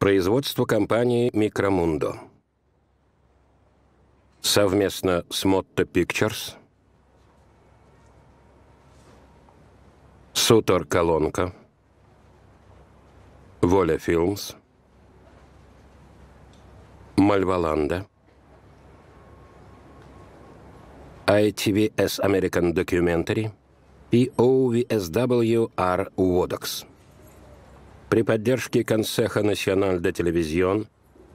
Производство компании «Микромундо». Совместно с Motto Pictures, Сутор Колонка, Воля Филмс, Мальваланда, ITVS American Documentary и OVSW-R Wodox. При поддержке Consejo Nacional de Televisión,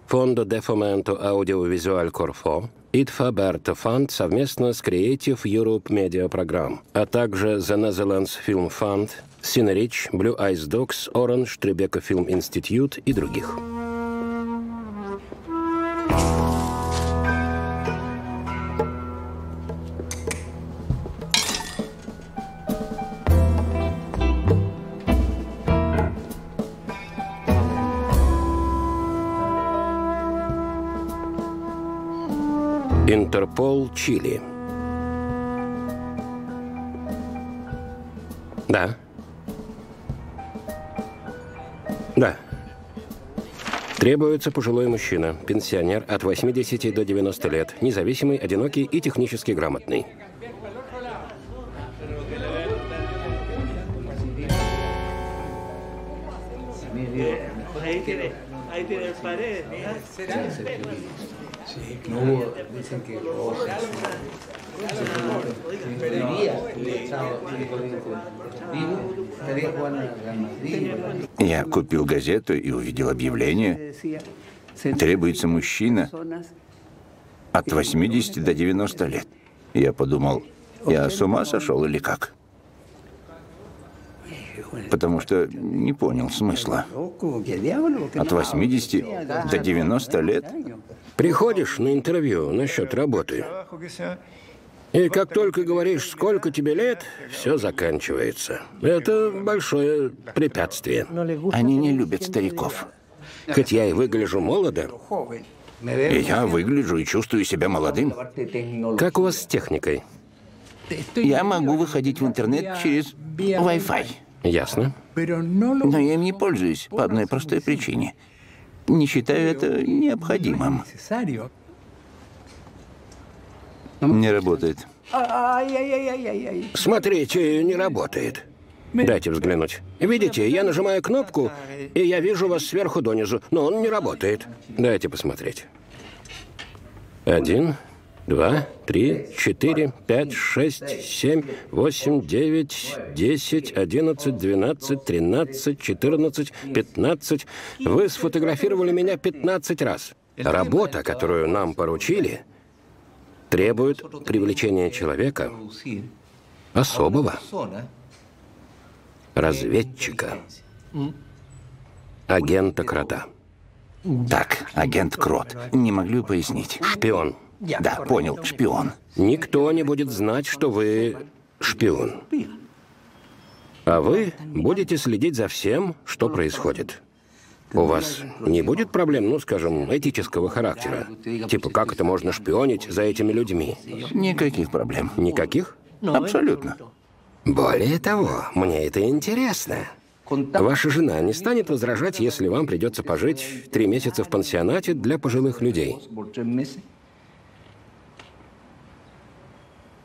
Fondo de Fomento Audiovisual Corfo, ITFA Berta Fund совместно с Creative Europe Media Program, а также The Netherlands Film Fund, Cinerich, Blue Eyes Dogs, Orange, Tribeca Film Institute и других. Интерпол Чили. Да. Да. Требуется пожилой мужчина, пенсионер от 80 до 90 лет, независимый, одинокий и технически грамотный. No hubo, dicen que Madrid. Я купил газету и увидел объявление. Требуется мужчина от 80 до 90 лет. Я подумал, я с ума сошел или как? Потому что не понял смысла. От 80 до 90 лет Приходишь на интервью насчет работы, и как только говоришь, сколько тебе лет, все заканчивается. Это большое препятствие. они не любят стариков. Хоть я и выгляжу молодо, И я выгляжу и чувствую себя молодым. как у вас с техникой? Я могу выходить в интернет через Wi-Fi. Ясно. Но я им не пользуюсь по одной простой причине. Не считаю это необходимым. Не работает. Смотрите, не работает. Дайте взглянуть. Видите, я нажимаю кнопку, и я вижу вас сверху донизу, но он не работает. Дайте посмотреть. Один, два, три, четыре, пять, шесть, семь, восемь, девять, десять, одиннадцать, двенадцать, тринадцать, четырнадцать, пятнадцать. Вы сфотографировали меня пятнадцать раз. Работа, которую нам поручили, требует привлечения человека особого, разведчика, агента крота, Так, агент Крот. Не могли пояснить? шпион. Да, понял, шпион. Никто не будет знать, что вы шпион. А вы будете следить за всем, что происходит. У вас не будет проблем, ну, скажем, этического характера? Типа, как это можно шпионить за этими людьми? Никаких проблем. Никаких? Абсолютно. Более того, мне это интересно. Ваша жена не станет возражать, если вам придется пожить три месяца в пансионате для пожилых людей.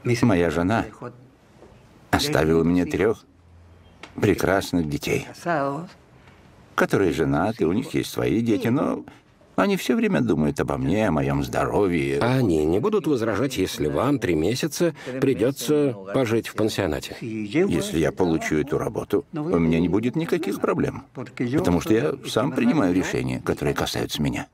Моя жена оставила мне трех прекрасных детей, которые женаты, у них есть свои дети, но они все время думают обо мне, о моем здоровье. А они не будут возражать, если вам три месяца придется пожить в пансионате. Если я получу эту работу, у меня не будет никаких проблем, потому что я сам принимаю решения, которые касаются меня.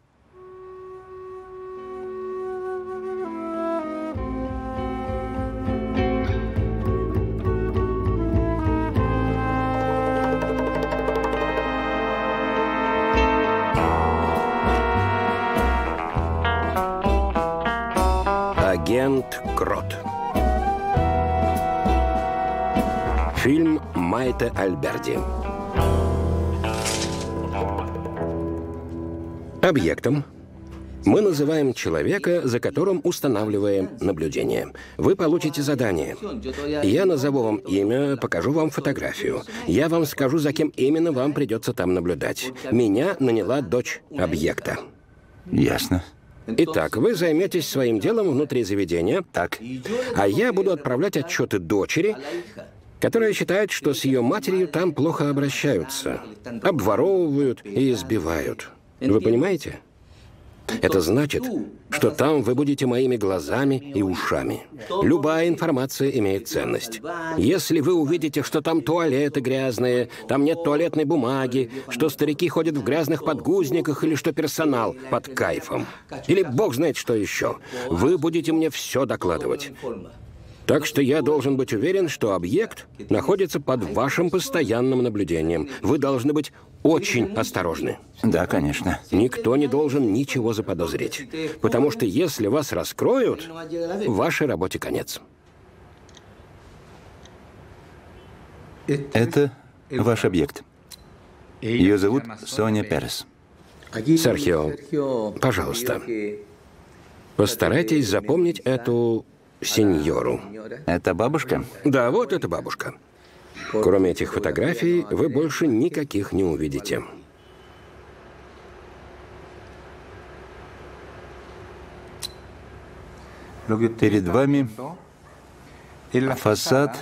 Агент Крот. Фильм Майте Альберди. Объектом Мы называем человека, за которым устанавливаем наблюдение. Вы получите задание. Я назову вам имя, покажу вам фотографию. Я вам скажу, за кем именно вам придется там наблюдать. Меня наняла дочь объекта. Ясно. Итак, вы займетесь своим делом внутри заведения. Так. А я буду отправлять отчеты дочери, которая считает, что с ее матерью там плохо обращаются, обворовывают и избивают. Вы понимаете? Это значит, что там вы будете моими глазами и ушами. Любая информация имеет ценность. Если вы увидите, что там туалеты грязные, там нет туалетной бумаги, что старики ходят в грязных подгузниках или что персонал под кайфом, или бог знает что еще, вы будете мне все докладывать. Так что я должен быть уверен, что объект находится под вашим постоянным наблюдением. Вы должны быть очень осторожны. Да, конечно. Никто не должен ничего заподозрить. Потому что если вас раскроют, вашей работе конец. Это ваш объект. Ее зовут Соня Перес. Серхио, пожалуйста, постарайтесь запомнить эту сеньору. Это бабушка? Да, вот эта бабушка. Кроме этих фотографий, вы больше никаких не увидите. Перед вами фасад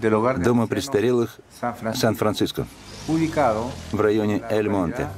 дома престарелых Сан-Франциско в районе Эль-Монте.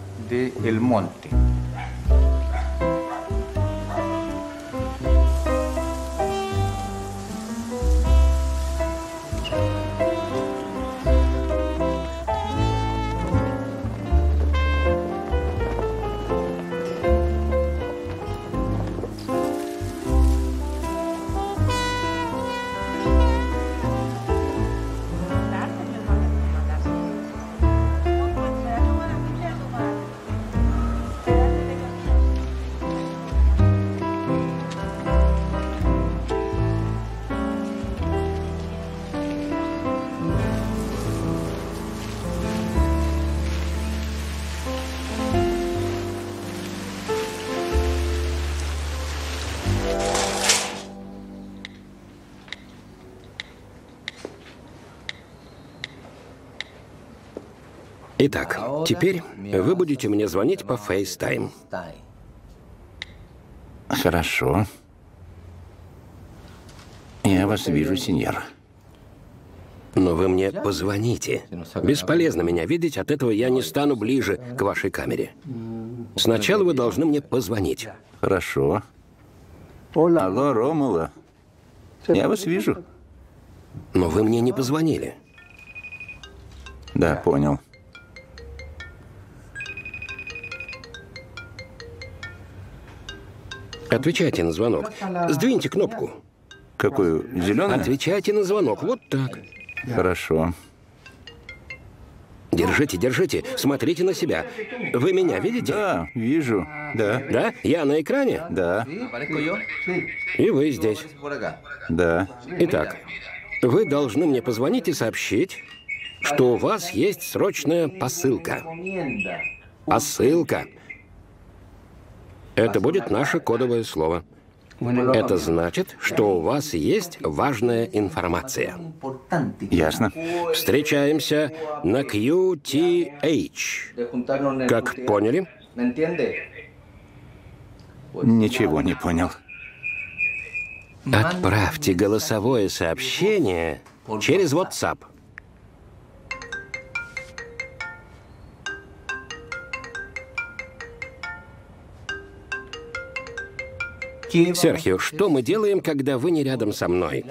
Итак, теперь вы будете мне звонить по FaceTime. Хорошо. Я вас вижу, сеньор. Но вы мне позвоните. Бесполезно меня видеть, от этого я не стану ближе к вашей камере. Сначала вы должны мне позвонить. Хорошо. Алло, Ромула. Я вас вижу. Но вы мне не позвонили. Да, понял. Отвечайте на звонок. Сдвиньте кнопку. Какую? Зеленую? Отвечайте на звонок. Вот так. Хорошо. Держите, держите. Смотрите на себя. Вы меня видите? Да, вижу. Да. Да? Я на экране? Да. И вы здесь. Да. Итак, вы должны мне позвонить и сообщить, что у вас есть срочная посылка. Посылка. Это будет наше кодовое слово. Это значит, что у вас есть важная информация. Ясно. Встречаемся на QTH. Как поняли? Ничего не понял. Отправьте голосовое сообщение через WhatsApp. Серхио, что мы делаем, когда вы не рядом со мной?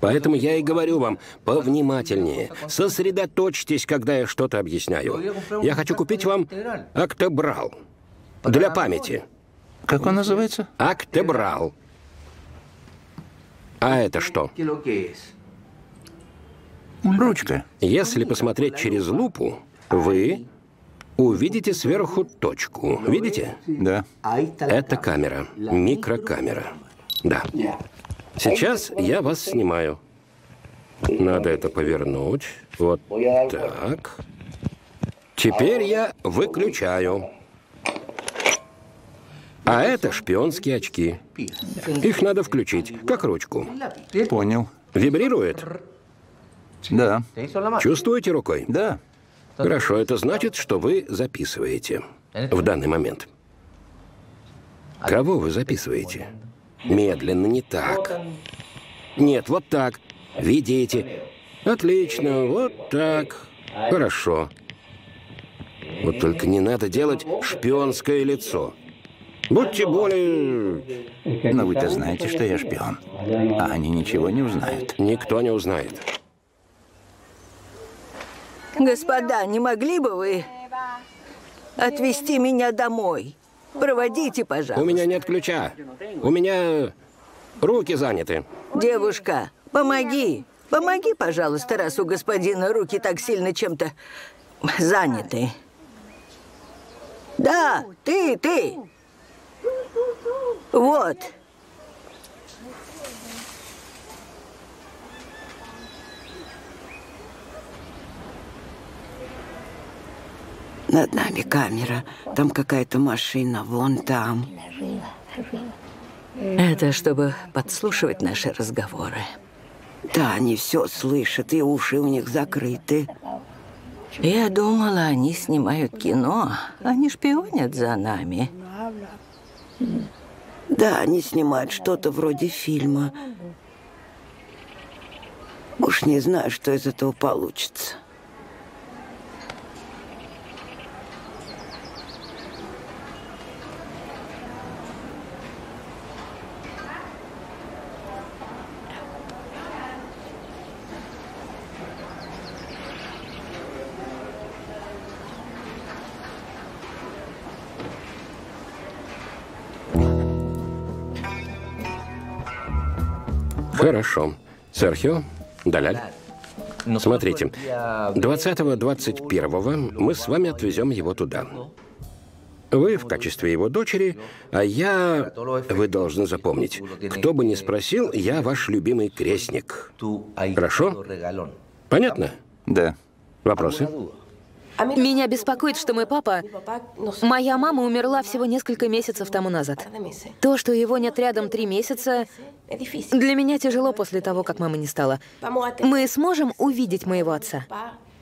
Поэтому я и говорю вам, повнимательнее, сосредоточьтесь, когда я что-то объясняю. Я хочу купить вам Актебрал для памяти. Как он называется? Актебрал. А это что? Ручка. Если посмотреть через лупу, вы увидите сверху точку. Видите? Да. Это камера, микрокамера. Да. Сейчас я вас снимаю. Надо это повернуть. Вот так. Теперь я выключаю. А это шпионские очки. Их надо включить, как ручку. Понял. Вибрирует? Да. Чувствуете рукой? Да. Хорошо, это значит, что вы записываете в данный момент. Кого вы записываете? Медленно, не так. Нет, вот так. Видите? Отлично, вот так. Хорошо. Вот только не надо делать шпионское лицо. Будьте более... Но вы-то знаете, что я шпион. А они ничего не узнают. Никто не узнает. Господа, не могли бы вы отвезти меня домой? Проводите, пожалуйста. У меня нет ключа. У меня руки заняты. Девушка, помоги. Помоги, пожалуйста, раз у господина руки так сильно чем-то заняты. Да, ты, ты. Вот. Над нами камера. Там какая-то машина. Вон там. Это чтобы подслушивать наши разговоры. Да, они все слышат, и уши у них закрыты. Я думала, они снимают кино. Они шпионят за нами. Да, они снимают что-то вроде фильма. Уж не знаю, что из этого получится. Хорошо. Серхио, Даляль. Смотрите, 20-21 мы с вами отвезем его туда. Вы в качестве его дочери, а я... Вы должны запомнить, кто бы ни спросил, я ваш любимый крестник. Хорошо? Понятно? Да. Вопросы? Меня беспокоит, что мой папа... Моя мама умерла всего несколько месяцев тому назад. То, что его нет рядом три месяца, для меня тяжело после того, как мамы не стало. Мы сможем увидеть моего отца?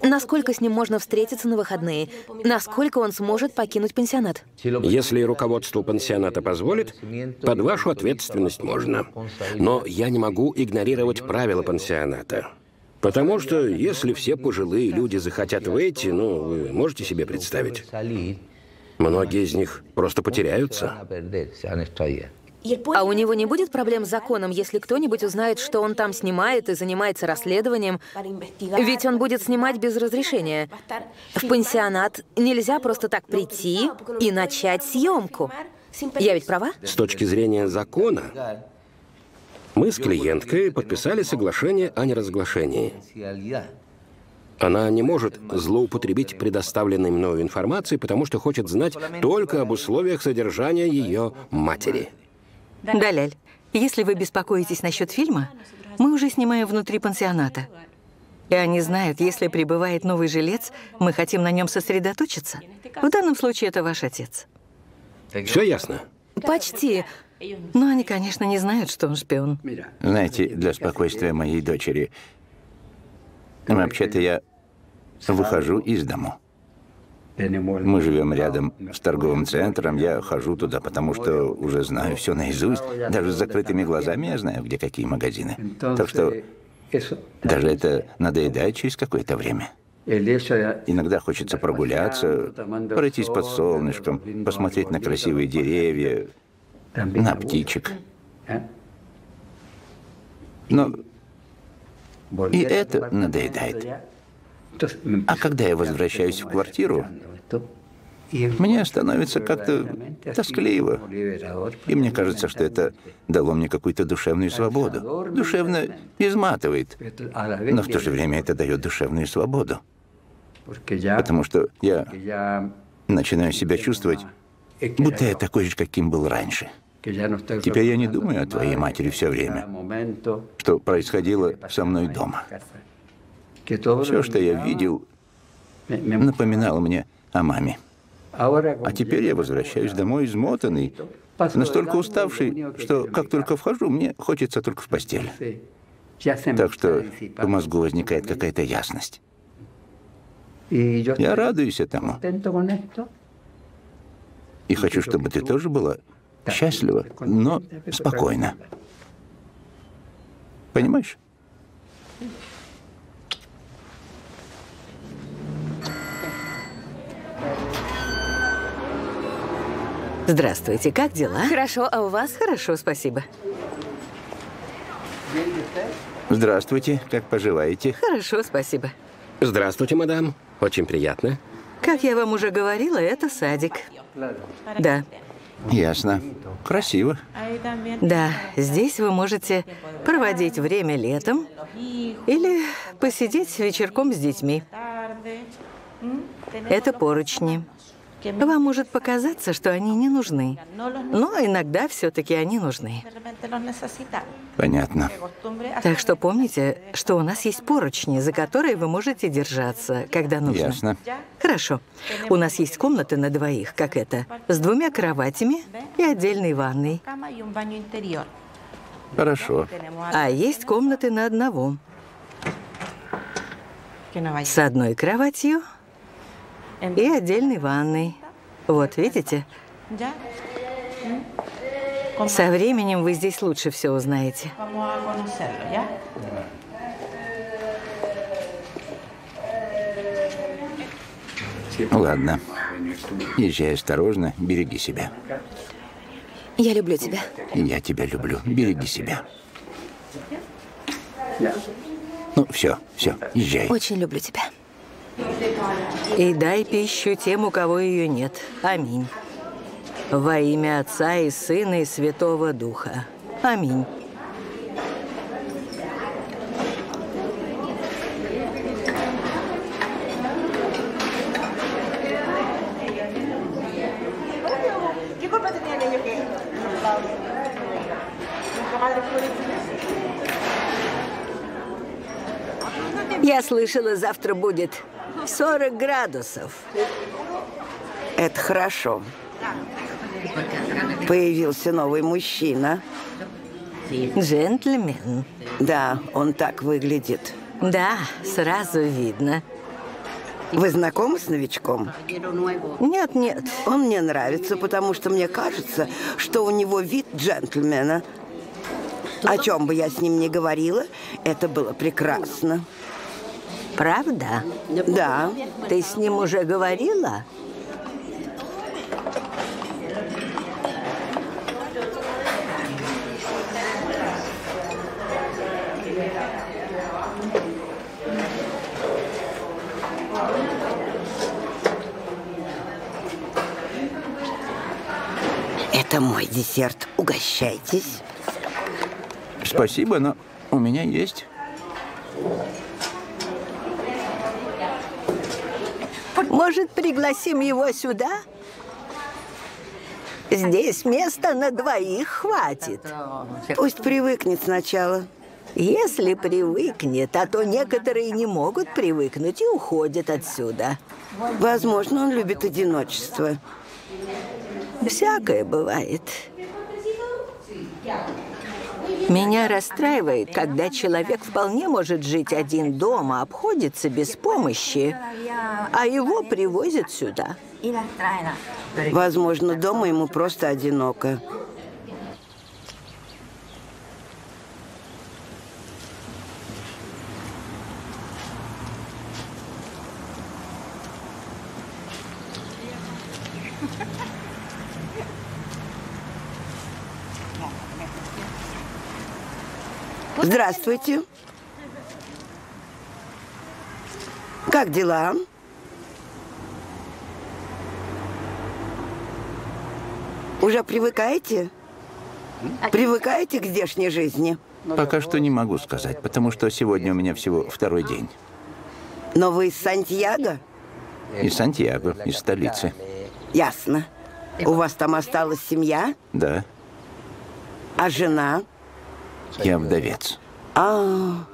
Насколько с ним можно встретиться на выходные? Насколько он сможет покинуть пансионат? Если руководство пансионата позволит, под вашу ответственность можно. Но я не могу игнорировать правила пансионата. Потому что если все пожилые люди захотят выйти, ну, вы можете себе представить? Многие из них просто потеряются. А у него не будет проблем с законом, если кто-нибудь узнает, что он там снимает и занимается расследованием? Ведь он будет снимать без разрешения. В пансионат нельзя просто так прийти и начать съемку. Я ведь права? С точки зрения закона, мы с клиенткой подписали соглашение о неразглашении. Она не может злоупотребить предоставленной мною информацией, потому что хочет знать только об условиях содержания ее матери. Даляль, если вы беспокоитесь насчет фильма, мы уже снимаем внутри пансионата. И они знают, если прибывает новый жилец, мы хотим на нем сосредоточиться. В данном случае это ваш отец. Все ясно? Почти. Но они, конечно, не знают, что он шпион. Знаете, для спокойствия моей дочери, вообще-то я выхожу из дому. Мы живем рядом с торговым центром. Я хожу туда, потому что уже знаю все наизусть. Даже с закрытыми глазами я знаю, где какие магазины. Так что даже это надоедает через какое-то время. Иногда хочется прогуляться, пройтись под солнышком, посмотреть на красивые деревья, на птичек. Но и это надоедает. А когда я возвращаюсь в квартиру, мне становится как-то тоскливо. И мне кажется, что это дало мне какую-то душевную свободу. Душевно изматывает. Но в то же время это дает душевную свободу. Потому что я начинаю себя чувствовать, будто я такой же, каким был раньше. Теперь я не думаю о твоей матери все время, что происходило со мной дома. Все, что я видел, напоминало мне о маме. А теперь я возвращаюсь домой измотанный, настолько уставший, что как только вхожу, мне хочется только в постель. Так что в мозгу возникает какая-то ясность. Я радуюсь этому. И хочу, чтобы ты тоже была счастлива, но спокойно. Понимаешь? Здравствуйте, как дела? Хорошо, а у вас? Хорошо, спасибо. Здравствуйте, как поживаете? Хорошо, спасибо. Здравствуйте, мадам. Очень приятно. Как я вам уже говорила, это садик. Да. Ясно. Красиво. Да, здесь вы можете проводить время летом или посидеть вечерком с детьми. Это поручни. Вам может показаться, что они не нужны, но иногда все-таки они нужны. Понятно. Так что помните, что у нас есть поручни, за которые вы можете держаться, когда нужно. Ясно. Хорошо. У нас есть комната на двоих, как это, с двумя кроватями и отдельной ванной. Хорошо. А есть комнаты на одного. С одной кроватью и отдельной ванной. Вот, видите? Со временем вы здесь лучше все узнаете. Ладно. Езжай осторожно, береги себя. Я люблю тебя. Я тебя люблю. Береги себя. Ну, все, все, езжай. Очень люблю тебя. И дай пищу тем, у кого ее нет. Аминь. Во имя Отца и Сына и Святого Духа. Аминь. Я слышала, завтра будет 40 градусов. Это хорошо. Появился новый мужчина. Джентльмен. Да, он так выглядит. Да, сразу видно. Вы знакомы с новичком? Нет, нет. Он мне нравится, потому что мне кажется, что у него вид джентльмена. О чем бы я с ним ни говорила, это было прекрасно. Правда? Да. Ты с ним уже говорила? Это мой десерт. Угощайтесь. Спасибо, но у меня есть. Может, пригласим его сюда? Здесь места на двоих хватит. Пусть привыкнет сначала. Если привыкнет, а то некоторые не могут привыкнуть и уходят отсюда. Возможно, он любит одиночество. Всякое бывает. Меня расстраивает, когда человек вполне может жить один дома, обходится без помощи, а его привозят сюда. Возможно, дома ему просто одиноко. Здравствуйте. Как дела? Уже привыкаете? Привыкаете к здешней жизни? Пока что не могу сказать, потому что сегодня у меня всего второй день. Но вы из Сантьяго? Из Сантьяго, из столицы. Ясно. У вас там осталась семья? Да, А жена? Я вдовец. А,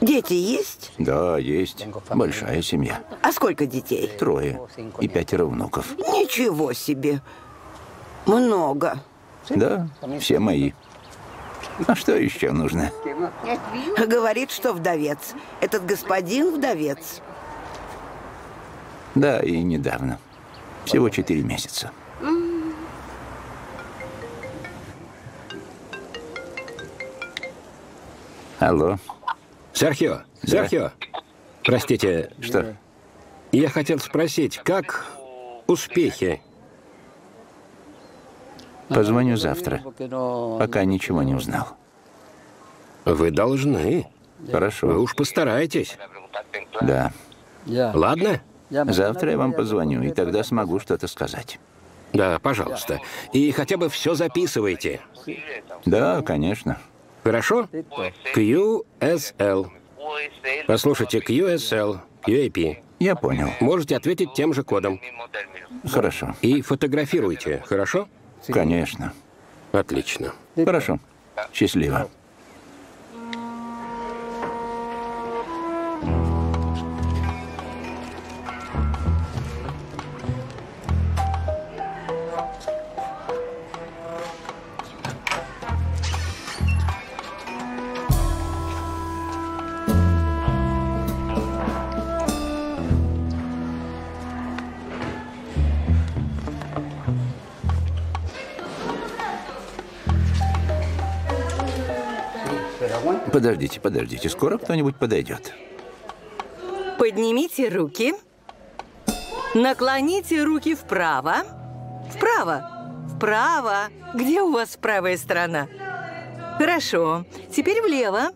Дети есть? Да, есть. Большая семья. А сколько детей? Трое. И пятеро внуков. Ничего себе. Много. Да, все мои. А что еще нужно? Говорит, что вдовец. Этот господин вдовец. Да, и недавно. Всего четыре месяца. Алло. Серхио, Серхио, простите, Что? я хотел спросить, как успехи? Позвоню завтра. Пока ничего не узнал. Вы должны. Вы Хорошо. уж постарайтесь. Да. Ладно? Завтра я вам позвоню, и тогда смогу что-то сказать. Да, пожалуйста. И хотя бы все записывайте. Да, конечно. Хорошо? QSL. Послушайте, QSL, QAP. Я понял. Можете ответить тем же кодом. Хорошо. И фотографируйте, хорошо? Конечно. Отлично. Хорошо. Счастливо. Подождите, подождите. Скоро кто-нибудь подойдет. Поднимите руки. Наклоните руки вправо. Вправо. Вправо. Где у вас правая сторона? Хорошо. Теперь влево.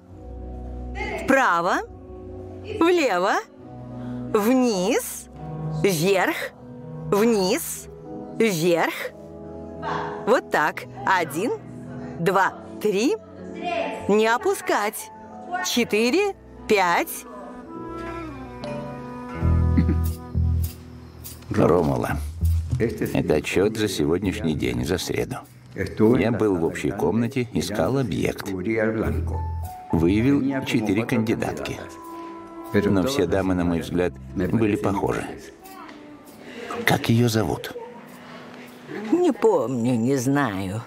Вправо. Влево. Вниз. Вверх. Вниз. Вверх. Вот так. Один, два, три. Не опускать. Четыре, пять. Ромула. Это отчет за сегодняшний день, за среду. Я был в общей комнате, искал объект. Выявил четыре кандидатки. Но все дамы, на мой взгляд, были похожи. Как ее зовут? Не помню, не знаю.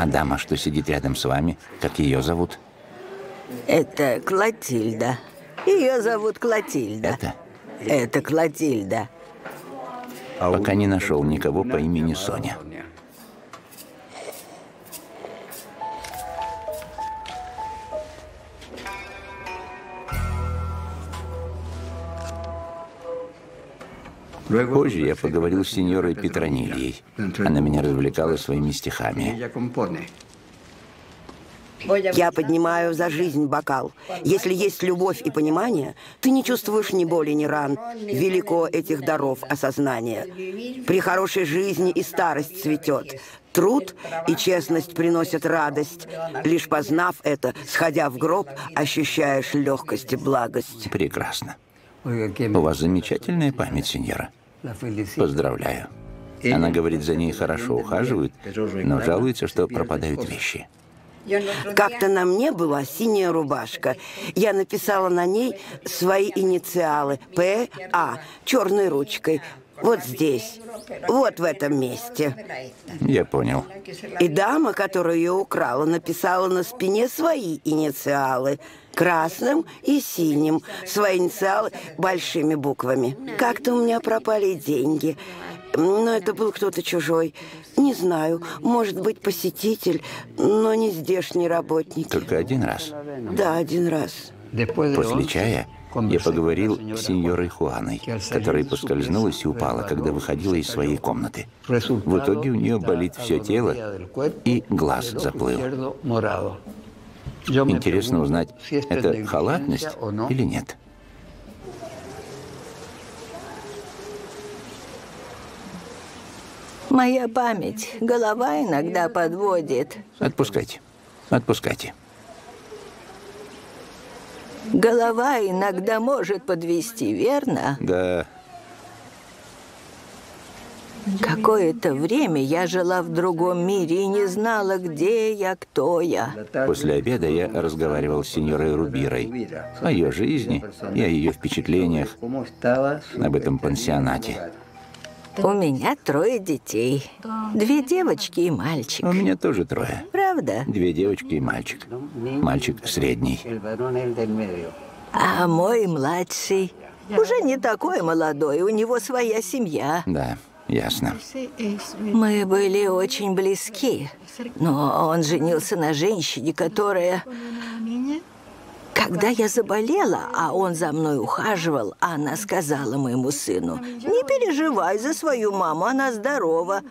А дама, что сидит рядом с вами, как ее зовут? Это Клотильда. Ее зовут Клотильда. Это? Это Клотильда. Пока не нашел никого по имени Соня. Позже я поговорил с сеньорой Петронильей. Она меня развлекала своими стихами. Я поднимаю за жизнь бокал. Если есть любовь и понимание, ты не чувствуешь ни боли, ни ран. Велико этих даров осознания. При хорошей жизни и старость цветет. Труд и честность приносят радость. Лишь познав это, сходя в гроб, ощущаешь легкость и благость. Прекрасно. У вас замечательная память, сеньора. Поздравляю. Она говорит, за ней хорошо ухаживают, но жалуется, что пропадают вещи. Как-то на мне была синяя рубашка. Я написала на ней свои инициалы П.А. черной ручкой. Вот здесь. Вот в этом месте. Я понял. И дама, которую я украла, написала на спине свои инициалы. Красным и синим. Свои инициалы большими буквами. Как-то у меня пропали деньги. Но это был кто-то чужой. Не знаю, может быть, посетитель, но не здешний работник. Только один раз. Да, один раз. После чая я поговорил с сеньорой Хуаной, которая поскользнулась и упала, когда выходила из своей комнаты. В итоге у нее болит все тело и глаз заплыл. Интересно узнать, это халатность или нет. Моя память. Голова иногда подводит. Отпускайте. Отпускайте. Голова иногда может подвести, верно? Да. Какое-то время я жила в другом мире и не знала, где я, кто я. После обеда я разговаривал с сеньорой Рубирой о ее жизни и о ее впечатлениях об этом пансионате. У меня трое детей. Две девочки и мальчик. У меня тоже трое. Правда? Две девочки и мальчик. Мальчик средний. А мой младший уже не такой молодой, у него своя семья. Да, ясно. Мы были очень близки, но он женился на женщине, которая... Когда я заболела, а он за мной ухаживал, она сказала моему сыну, «Не переживай за свою маму, она здорова».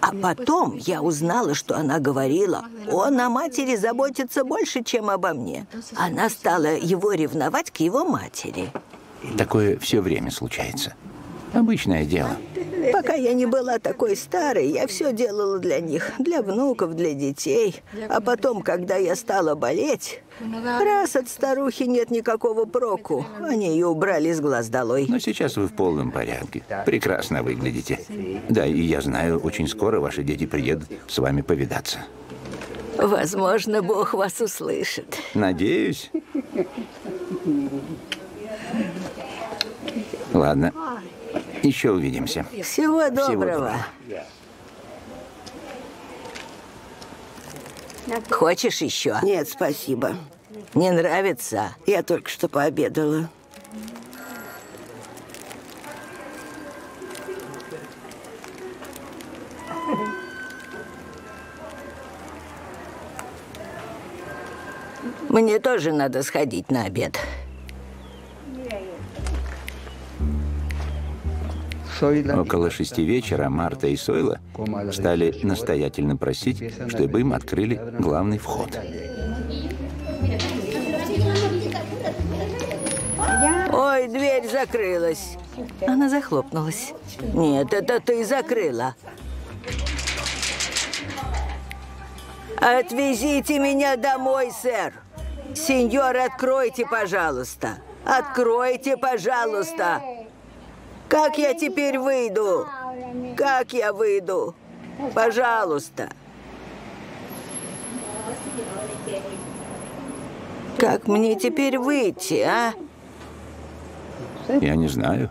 А потом я узнала, что она говорила, он о матери заботится больше, чем обо мне. Она стала его ревновать к его матери. Такое все время случается. Обычное дело. Пока я не была такой старой, я все делала для них, для внуков, для детей. А потом, когда я стала болеть, раз от старухи нет никакого проку, они ее убрали с глаз долой. Но сейчас вы в полном порядке. Прекрасно выглядите. Да, и я знаю, очень скоро ваши дети приедут с вами повидаться. Возможно, Бог вас услышит. Надеюсь. Ладно. Еще увидимся. Всего доброго. Всего доброго. Хочешь еще? Нет, спасибо. Не нравится? Я только что пообедала. Мне тоже надо сходить на обед. Около шести вечера Марта и Сойла стали настоятельно просить, чтобы им открыли главный вход. Ой, дверь закрылась. Она захлопнулась. Нет, это ты закрыла. Отвезите меня домой, сэр. Сеньор, откройте, пожалуйста. Откройте, пожалуйста. Как я теперь выйду? Как я выйду? Пожалуйста. Как мне теперь выйти, а? Я не знаю.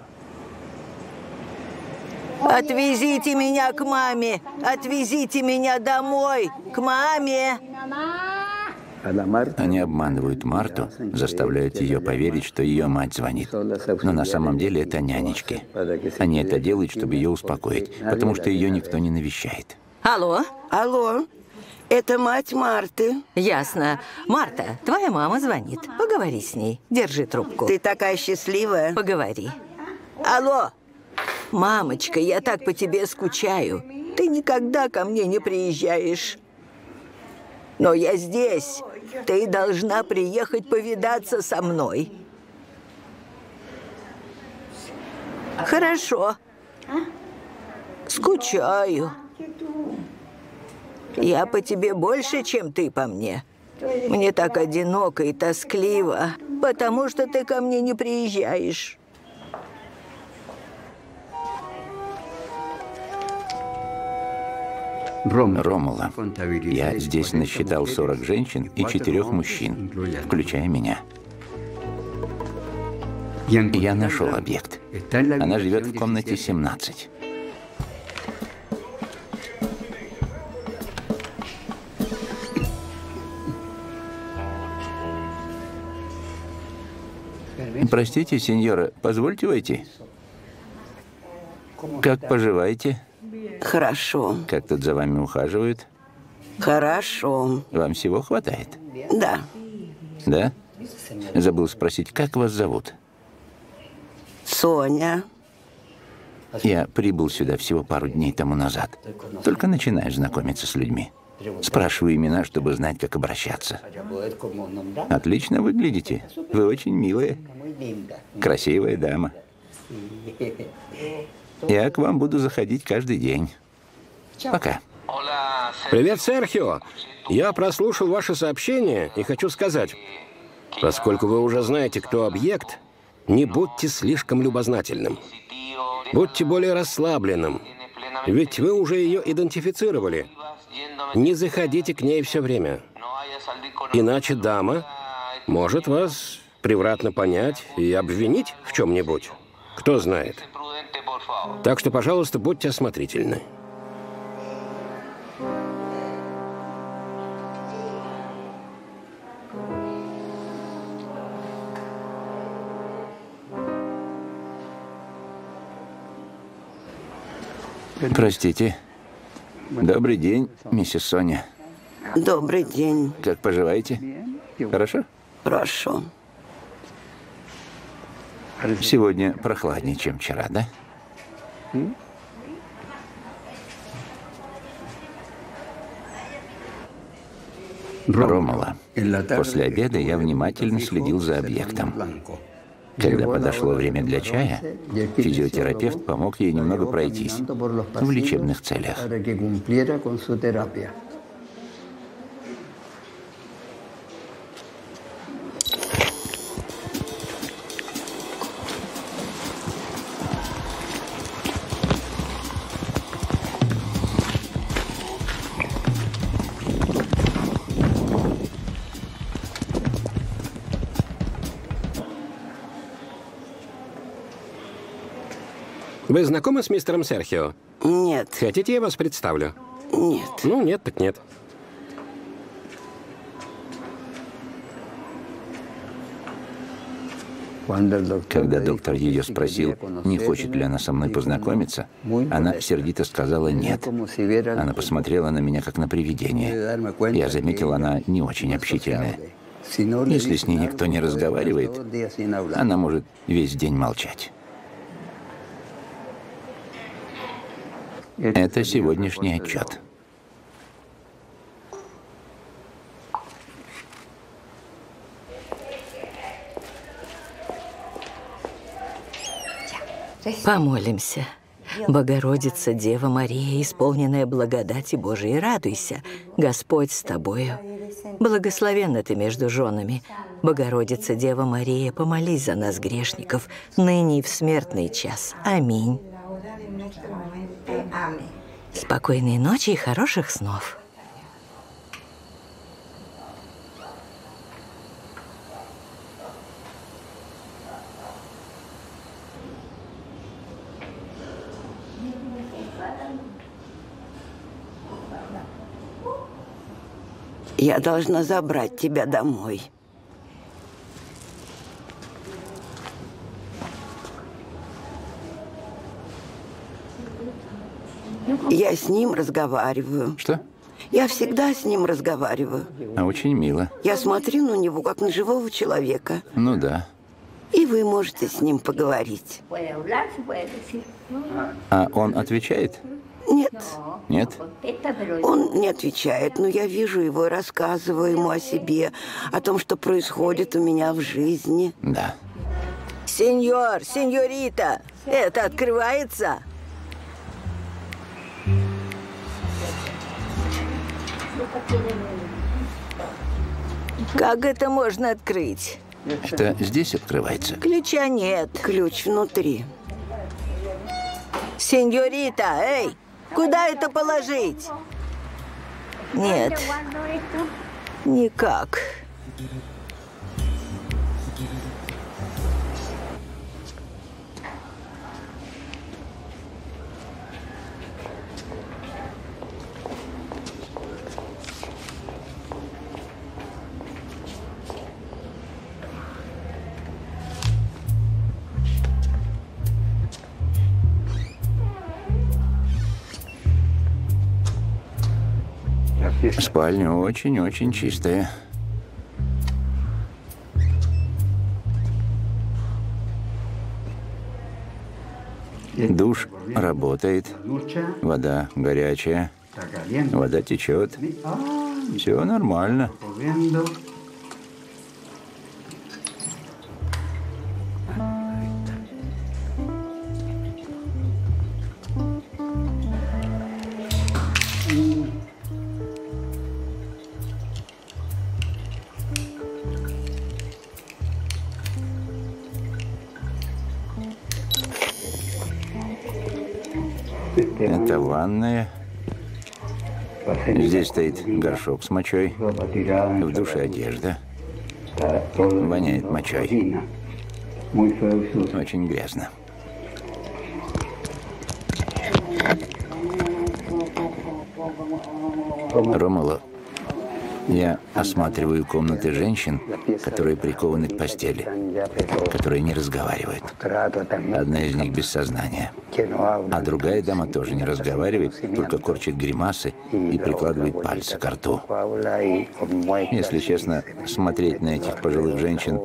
Отвезите меня к маме! Отвезите меня домой! К маме! Они обманывают Марту, заставляют ее поверить, что ее мать звонит. Но на самом деле это нянечки. Они это делают, чтобы ее успокоить, потому что ее никто не навещает. Алло? Алло, это мать Марты. Ясно. Марта, твоя мама звонит. Поговори с ней. Держи трубку. Ты такая счастливая. Поговори. Алло. Мамочка, я так по тебе скучаю. Ты никогда ко мне не приезжаешь. Но я здесь. Ты должна приехать повидаться со мной. Хорошо. Скучаю. Я по тебе больше, чем ты по мне. Мне так одиноко и тоскливо, потому что ты ко мне не приезжаешь. Ромула, я здесь насчитал 40 женщин и четырех мужчин, включая меня. Я нашел объект. Она живет в комнате 17. Простите, сеньора, позвольте войти. Как поживаете? Хорошо. Как тут за вами ухаживают? Хорошо. Вам всего хватает? Да. Да? Забыл спросить, как вас зовут? Соня. Я прибыл сюда всего пару дней тому назад. Только начинаю знакомиться с людьми. Спрашиваю имена, чтобы знать, как обращаться. Отлично выглядите. Вы очень милая. Красивая дама. Я к вам буду заходить каждый день. Пока. Привет, Серхио. Я прослушал ваше сообщение и хочу сказать, поскольку вы уже знаете, кто объект, не будьте слишком любознательным. Будьте более расслабленным. Ведь вы уже ее идентифицировали. Не заходите к ней все время. Иначе дама может вас превратно понять и обвинить в чем-нибудь. Кто знает. Так что, пожалуйста, будьте осмотрительны. Простите. Добрый день, миссис Соня. Добрый день. Как поживаете? Хорошо? Хорошо. Сегодня прохладнее, чем вчера, да? Ромала. После обеда я внимательно следил за объектом. Когда подошло время для чая, физиотерапевт помог ей немного пройтись в лечебных целях. Вы знакомы с мистером Серхио? Нет. Хотите, я вас представлю? Нет. Ну, нет, так нет. Когда доктор ее спросил, не хочет ли она со мной познакомиться, она сердито сказала «нет». Она посмотрела на меня, как на привидение. Я заметил, она не очень общительная. Если с ней никто не разговаривает, она может весь день молчать. Это сегодняшний отчет. Помолимся. Богородица, Дева Мария, исполненная благодати Божией, радуйся. Господь с тобою. Благословенна ты между женами. Богородица, Дева Мария, помолись за нас, грешников, ныне и в смертный час. Аминь. Спокойной ночи и хороших снов. Я должна забрать тебя домой. Я с ним разговариваю. Что? Я всегда с ним разговариваю. А очень мило. Я смотрю на него, как на живого человека. Ну да. И вы можете с ним поговорить. А он отвечает? Нет, Нет? он не отвечает, но я вижу его и рассказываю ему о себе, о том, что происходит у меня в жизни. Да. Сеньор, сеньорита, это открывается? Как это можно открыть? Это здесь открывается? Ключа нет. Ключ внутри. Сеньорита, эй, куда это положить? Нет, никак. Спальня очень-очень чистая. Душ работает. Вода горячая. Вода течет. Все нормально. Стоит горшок с мочой. В душе одежда. Воняет мочой. Очень грязно. Ромула, я осматриваю комнаты женщин, которые прикованы к постели, которые не разговаривают. Одна из них без сознания. А другая дама тоже не разговаривает, только корчит гримасы и прикладывает пальцы к рту. Если честно, смотреть на этих пожилых женщин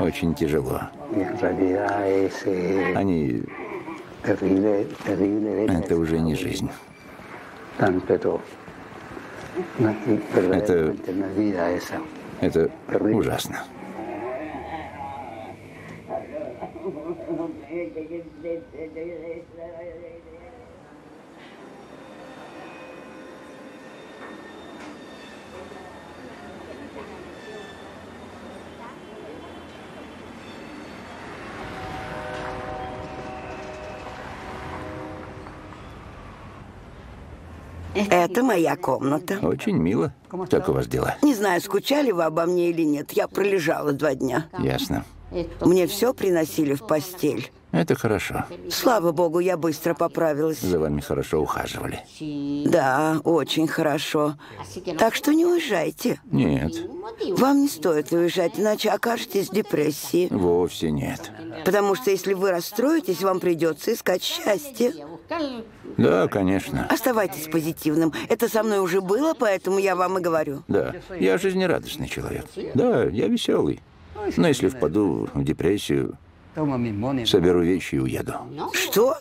очень тяжело. Они... Это уже не жизнь. Это, это ужасно. Это моя комната. Очень мило. Как у вас дела? Не знаю, скучали вы обо мне или нет. Я пролежала два дня. Ясно. Мне все приносили в постель. Это хорошо. Слава богу, я быстро поправилась. За вами хорошо ухаживали. Да, очень хорошо. Так что не уезжайте. Нет, Вам не стоит уезжать, иначе окажетесь в депрессии. вовсе нет. Потому что если вы расстроитесь, вам придется искать счастье. Да, конечно. Оставайтесь позитивным. Это со мной уже было, поэтому я вам и говорю. Да, я жизнерадостный человек. Да, я веселый. Но если впаду в депрессию, соберу вещи и уеду. Что?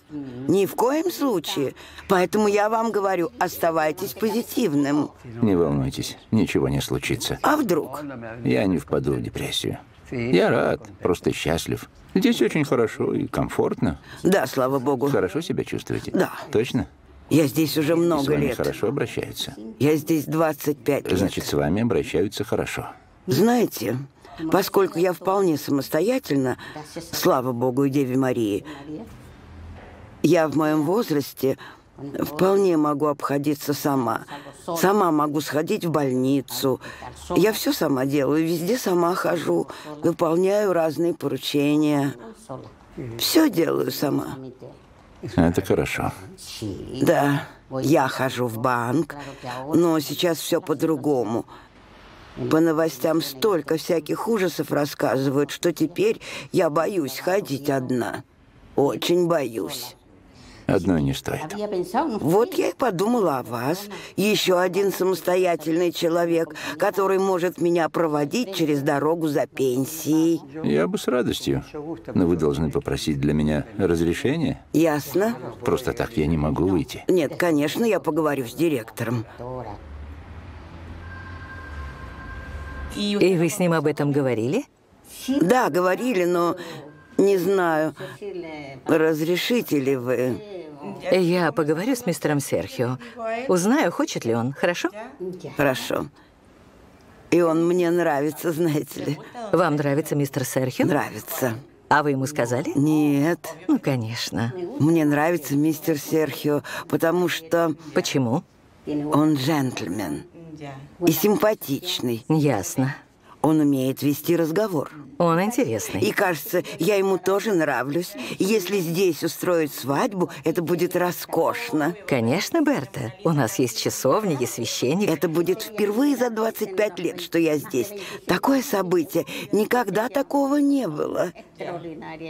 Ни в коем случае. Поэтому я вам говорю, оставайтесь позитивным. Не волнуйтесь, ничего не случится. А вдруг? Я не впаду в депрессию. Я рад, просто счастлив. Здесь очень хорошо и комфортно. Да, слава богу. Хорошо себя чувствуете? Да. Точно? Я здесь уже С много вами лет. хорошо обращаются? Я здесь 25 лет. Значит, с вами обращаются хорошо. Знаете, поскольку я вполне самостоятельна, слава Богу и Деве Марии, я в моем возрасте вполне могу обходиться сама. Сама могу сходить в больницу. Я все сама делаю, везде сама хожу, выполняю разные поручения. Все делаю сама. Это хорошо. Да, я хожу в банк, но сейчас все по-другому. По новостям столько всяких ужасов рассказывают, что теперь я боюсь ходить одна. Очень боюсь. Одной не стоит. Вот я и подумала о вас. Еще один самостоятельный человек, который может меня проводить через дорогу за пенсией. Я бы с радостью. Но вы должны попросить для меня разрешения. Ясно? Просто так я не могу выйти. Нет, конечно, я поговорю с директором. И вы с ним об этом говорили? Да, говорили, но не знаю, разрешите ли вы. Я поговорю с мистером Серхио. Узнаю, хочет ли он, хорошо? Хорошо. И он мне нравится, знаете ли. Вам нравится мистер Серхио? Нравится. А вы ему сказали? Нет, Ну, конечно. мне нравится мистер Серхио, потому что Почему? он джентльмен и симпатичный. Ясно. Он умеет вести разговор. Он интересный. И кажется, я ему тоже нравлюсь. Если здесь устроить свадьбу, это будет роскошно. Конечно, Берта. У нас есть часовня и священник. Это будет впервые за 25 лет, что я здесь. Такое событие. Никогда такого не было.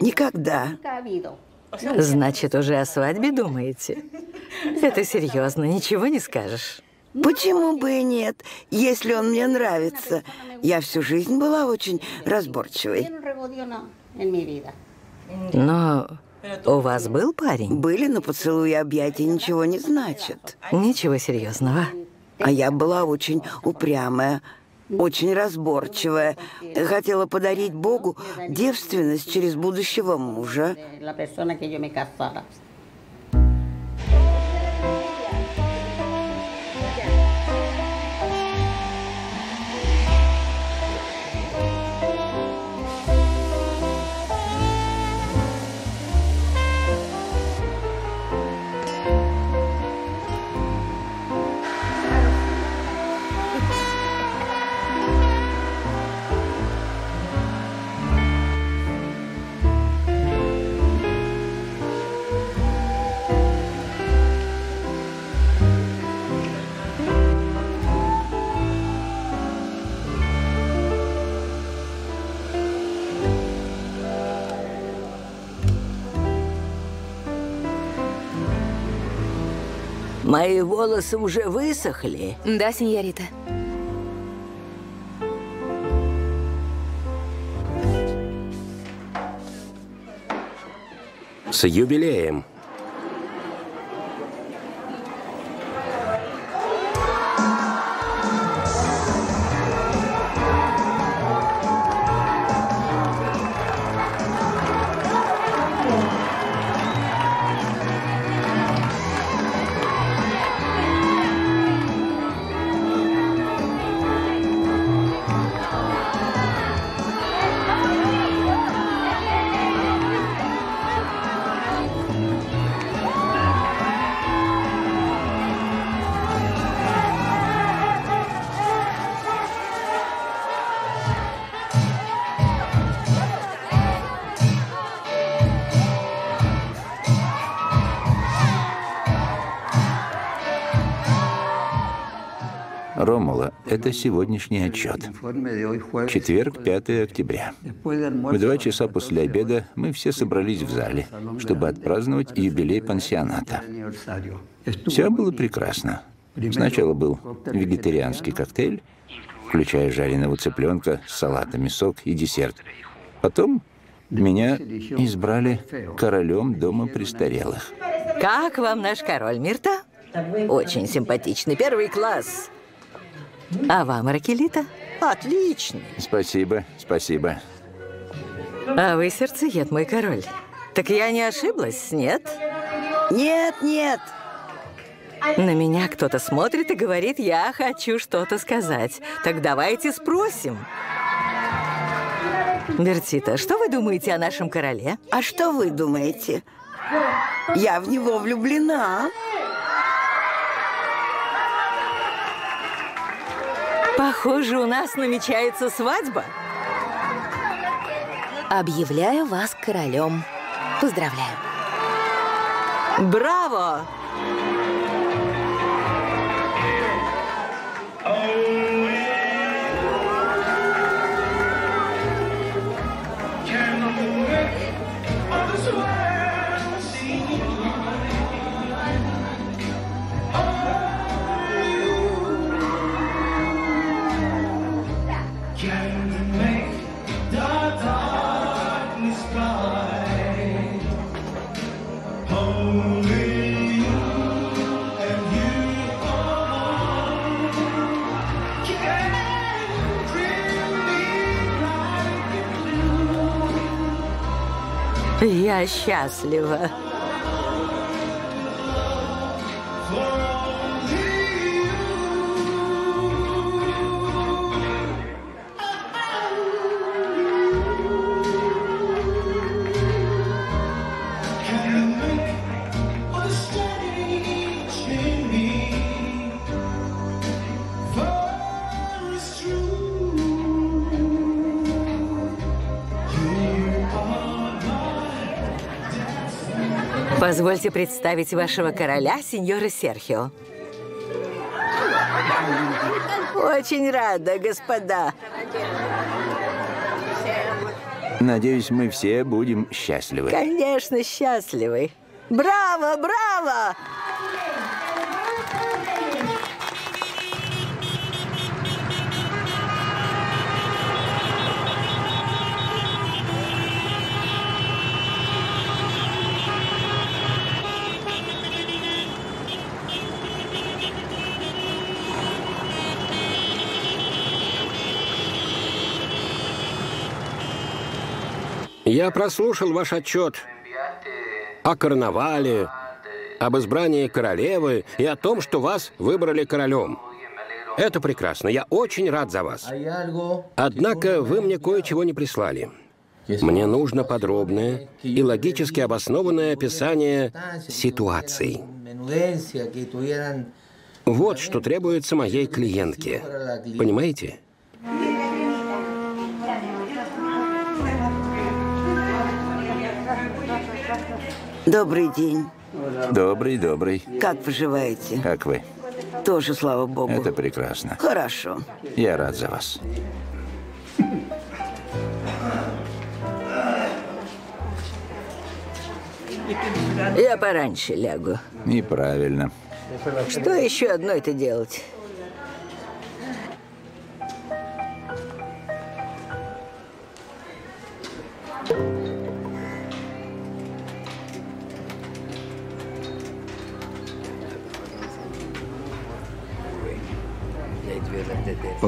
Никогда. Значит, уже о свадьбе думаете? Это серьезно, ничего не скажешь. Почему бы и нет, если он мне нравится? Я всю жизнь была очень разборчивой. Но у вас был парень? Были, но поцелуи и объятия ничего не значат. Ничего серьезного. А я была очень упрямая, очень разборчивая. Хотела подарить Богу девственность через будущего мужа. Мои волосы уже высохли. Да, сеньорита. С юбилеем! Это сегодняшний отчет. Четверг, 5 октября. В два часа после обеда мы все собрались в зале, чтобы отпраздновать юбилей пансионата. Все было прекрасно. Сначала был вегетарианский коктейль, включая жареного цыпленка, салатами, сок и десерт. Потом меня избрали королем дома престарелых. Как вам наш король, Мирта? Очень симпатичный, первый класс. А вам, Ракелита? Отлично. Спасибо, спасибо. А вы сердцеед, мой король. Так я не ошиблась, нет? Нет, нет. На меня кто-то смотрит и говорит, я хочу что-то сказать. Так давайте спросим. Бертита, что вы думаете о нашем короле? А что вы думаете? Я в него влюблена. Похоже, у нас намечается свадьба. Объявляю вас королем. Поздравляю. Браво! Я счастлива. Позвольте представить вашего короля, сеньора Серхио. Очень рада, господа. Надеюсь, мы все будем счастливы. Конечно, счастливы. Браво, браво! Я прослушал ваш отчет о карнавале, об избрании королевы и о том, что вас выбрали королем. Это прекрасно. Я очень рад за вас. Однако вы мне кое-чего не прислали. Мне нужно подробное и логически обоснованное описание ситуаций. Вот что требуется моей клиентке. Понимаете? Добрый день. Добрый, добрый. Как поживаете? Как вы? Тоже, слава богу. Это прекрасно. Хорошо. Я рад за вас. Я пораньше лягу. И правильно. Что еще одно это делать?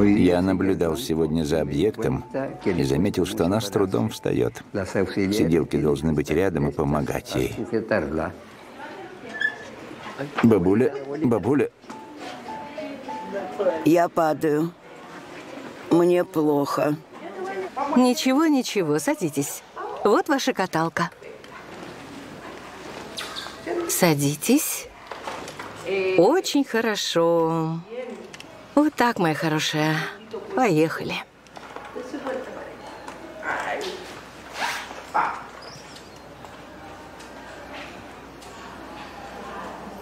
Я наблюдал сегодня за объектом и заметил, что она с трудом встает. Сиделки должны быть рядом и помогать ей. Бабуля, бабуля. Я падаю. Мне плохо. Ничего, ничего, садитесь. Вот ваша каталка. Садитесь. Очень хорошо. Вот так, моя хорошая. Поехали.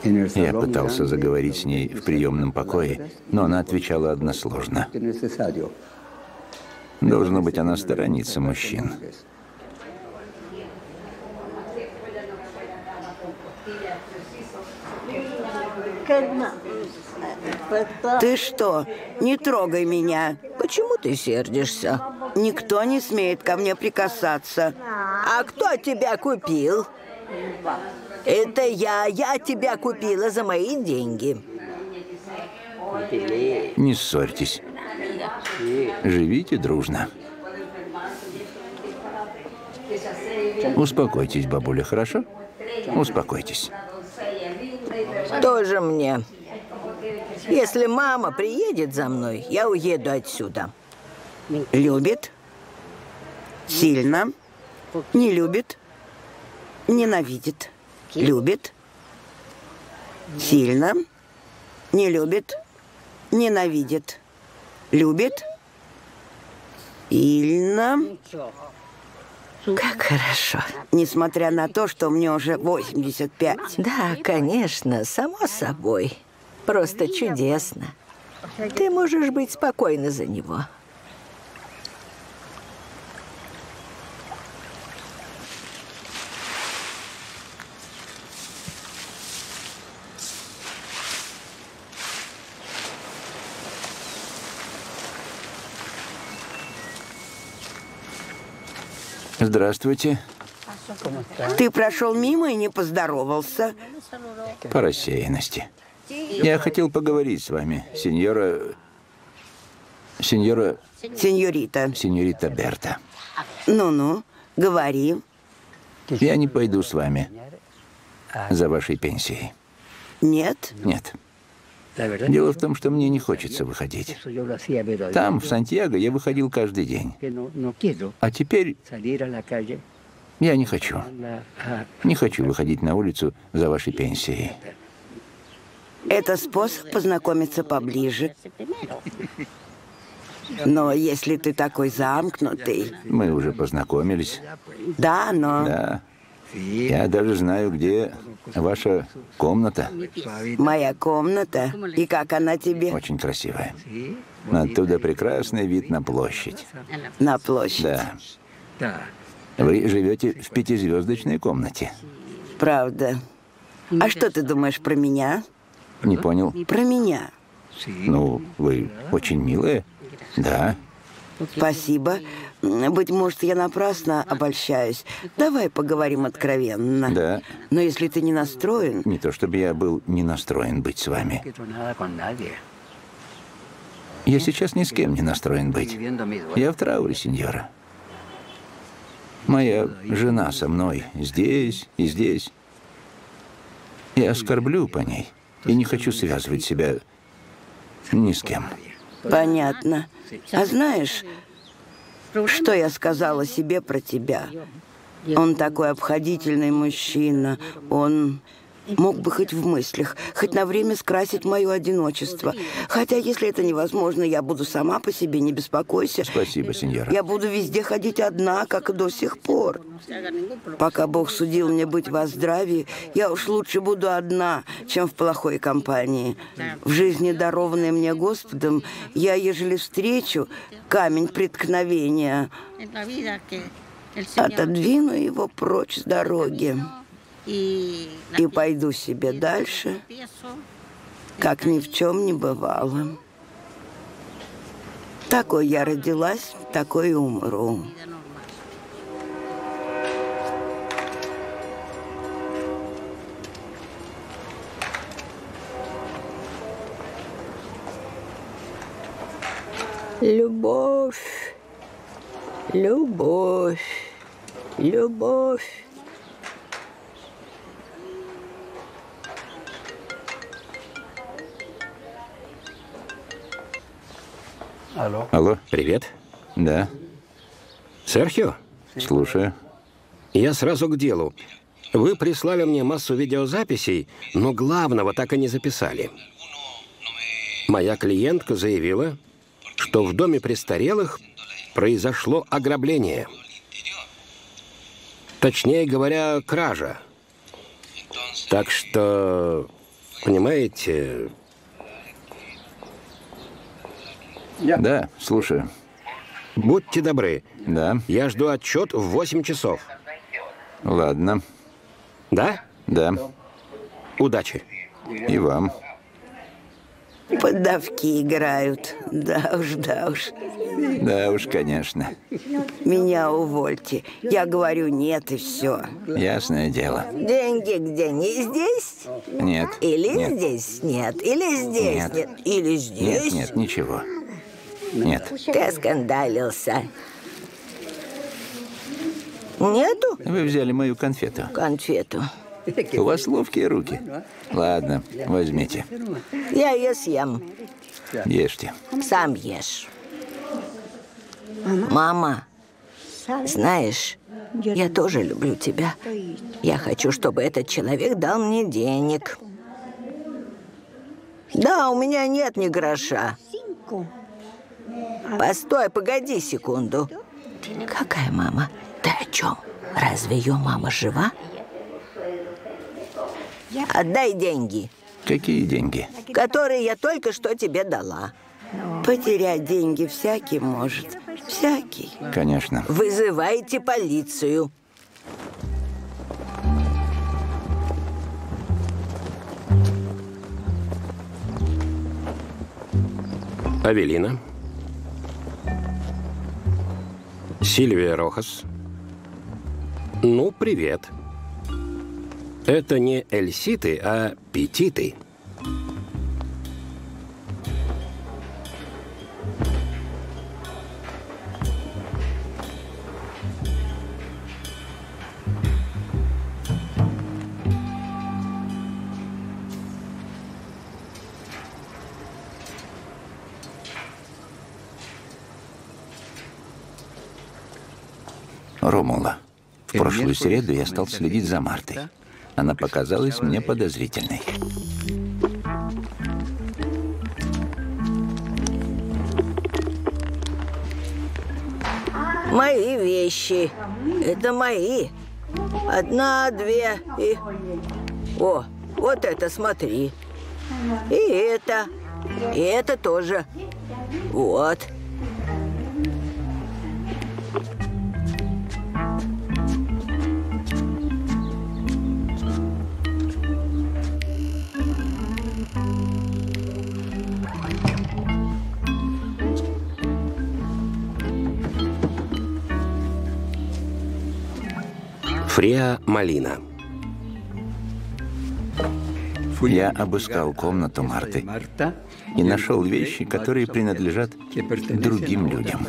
Я пытался заговорить с ней в приемном покое, но она отвечала односложно. Должно быть, она сторонится мужчин. Ты что? Не трогай меня. Почему ты сердишься? Никто не смеет ко мне прикасаться. А кто тебя купил? Это я. Я тебя купила за мои деньги. Не ссорьтесь. Живите дружно. Успокойтесь, бабуля, хорошо? Успокойтесь. Тоже мне. Если мама приедет за мной, я уеду отсюда. Любит? Сильно? Не любит? Ненавидит? Любит? Сильно? Не любит? Ненавидит? Любит? Сильно? Как хорошо. Несмотря на то, что мне уже 85. Да, конечно, само собой. Просто чудесно. Ты можешь быть спокойна за него. Здравствуйте. Ты прошел мимо и не поздоровался. По рассеянности. Я хотел поговорить с вами, сеньора... Сеньора... Сеньорита. Сеньорита Берта. Ну-ну, говори. Я не пойду с вами за вашей пенсией. Нет? Нет. Дело в том, что мне не хочется выходить. Там, в Сантьяго, я выходил каждый день. А теперь я не хочу. Не хочу выходить на улицу за вашей пенсией. Это способ познакомиться поближе. Но если ты такой замкнутый... Мы уже познакомились. Да, но... Да. Я даже знаю, где ваша комната. Моя комната? И как она тебе? Очень красивая. Оттуда прекрасный вид на площадь. На площадь? Да. Вы живете в пятизвездочной комнате. Правда. А что ты думаешь про меня? Не понял. Про меня. Ну, вы очень милая. Да. Спасибо. Быть может, я напрасно обольщаюсь. Давай поговорим откровенно. Да. Но если ты не настроен... Не то чтобы я был не настроен быть с вами. Я сейчас ни с кем не настроен быть. Я в трауре, сеньора. Моя жена со мной здесь и здесь. Я оскорблю по ней и не хочу связывать себя ни с кем. Понятно. А знаешь, что я сказала себе про тебя? Он такой обходительный мужчина. Он мог бы хоть в мыслях, хоть на время скрасить мое одиночество. Хотя, если это невозможно, я буду сама по себе, не беспокойся. Спасибо, сеньора. Я буду везде ходить одна, как и до сих пор. Пока Бог судил мне быть во здравии, я уж лучше буду одна, чем в плохой компании. В жизни, дарованной мне Господом, я, ежели встречу камень преткновения, отодвину его прочь с дороги и пойду себе дальше как ни в чем не бывало. Такой я родилась, такой и умру. Любовь, любовь, любовь. Алло. Алло. Привет. Да. Серхио? Слушаю. Я сразу к делу. Вы прислали мне массу видеозаписей, но главного так и не записали. Моя клиентка заявила, что в доме престарелых произошло ограбление. Точнее говоря, кража. Так что, понимаете, Да, слушаю. Будьте добры. Да. Я жду отчет в 8 часов. Ладно. Да? Да. Удачи. И вам. Поддавки играют. Да уж, да уж. Да уж, конечно. Меня увольте. Я говорю нет и все. Ясное дело. Деньги где? Не здесь? Нет. Или нет. здесь нет? Или здесь нет? нет? Или здесь? Нет, нет, ничего. Нет. Ты оскандалился. Нету? Вы взяли мою конфету. Конфету. У вас ловкие руки. Ладно, возьмите. Я ее съем. Ешьте. Сам ешь. Мама, знаешь, я тоже люблю тебя. Я хочу, чтобы этот человек дал мне денег. Да, у меня нет ни гроша. Постой, погоди секунду. Какая мама? Ты о чем? Разве ее мама жива? Отдай деньги. Какие деньги? Которые я только что тебе дала. Потерять деньги всякий может. Всякий. Конечно. Вызывайте полицию. Авелина. Сильвия Рохас. Ну, привет. Это не эльситы, а петиты. Ромула. В прошлую среду я стал следить за Мартой. Она показалась мне подозрительной. Мои вещи. Это мои. Одна, две и... О, вот это смотри. И это. И это тоже. Вот. Фреа Малина. Я обыскал комнату Марты и нашел вещи, которые принадлежат другим людям.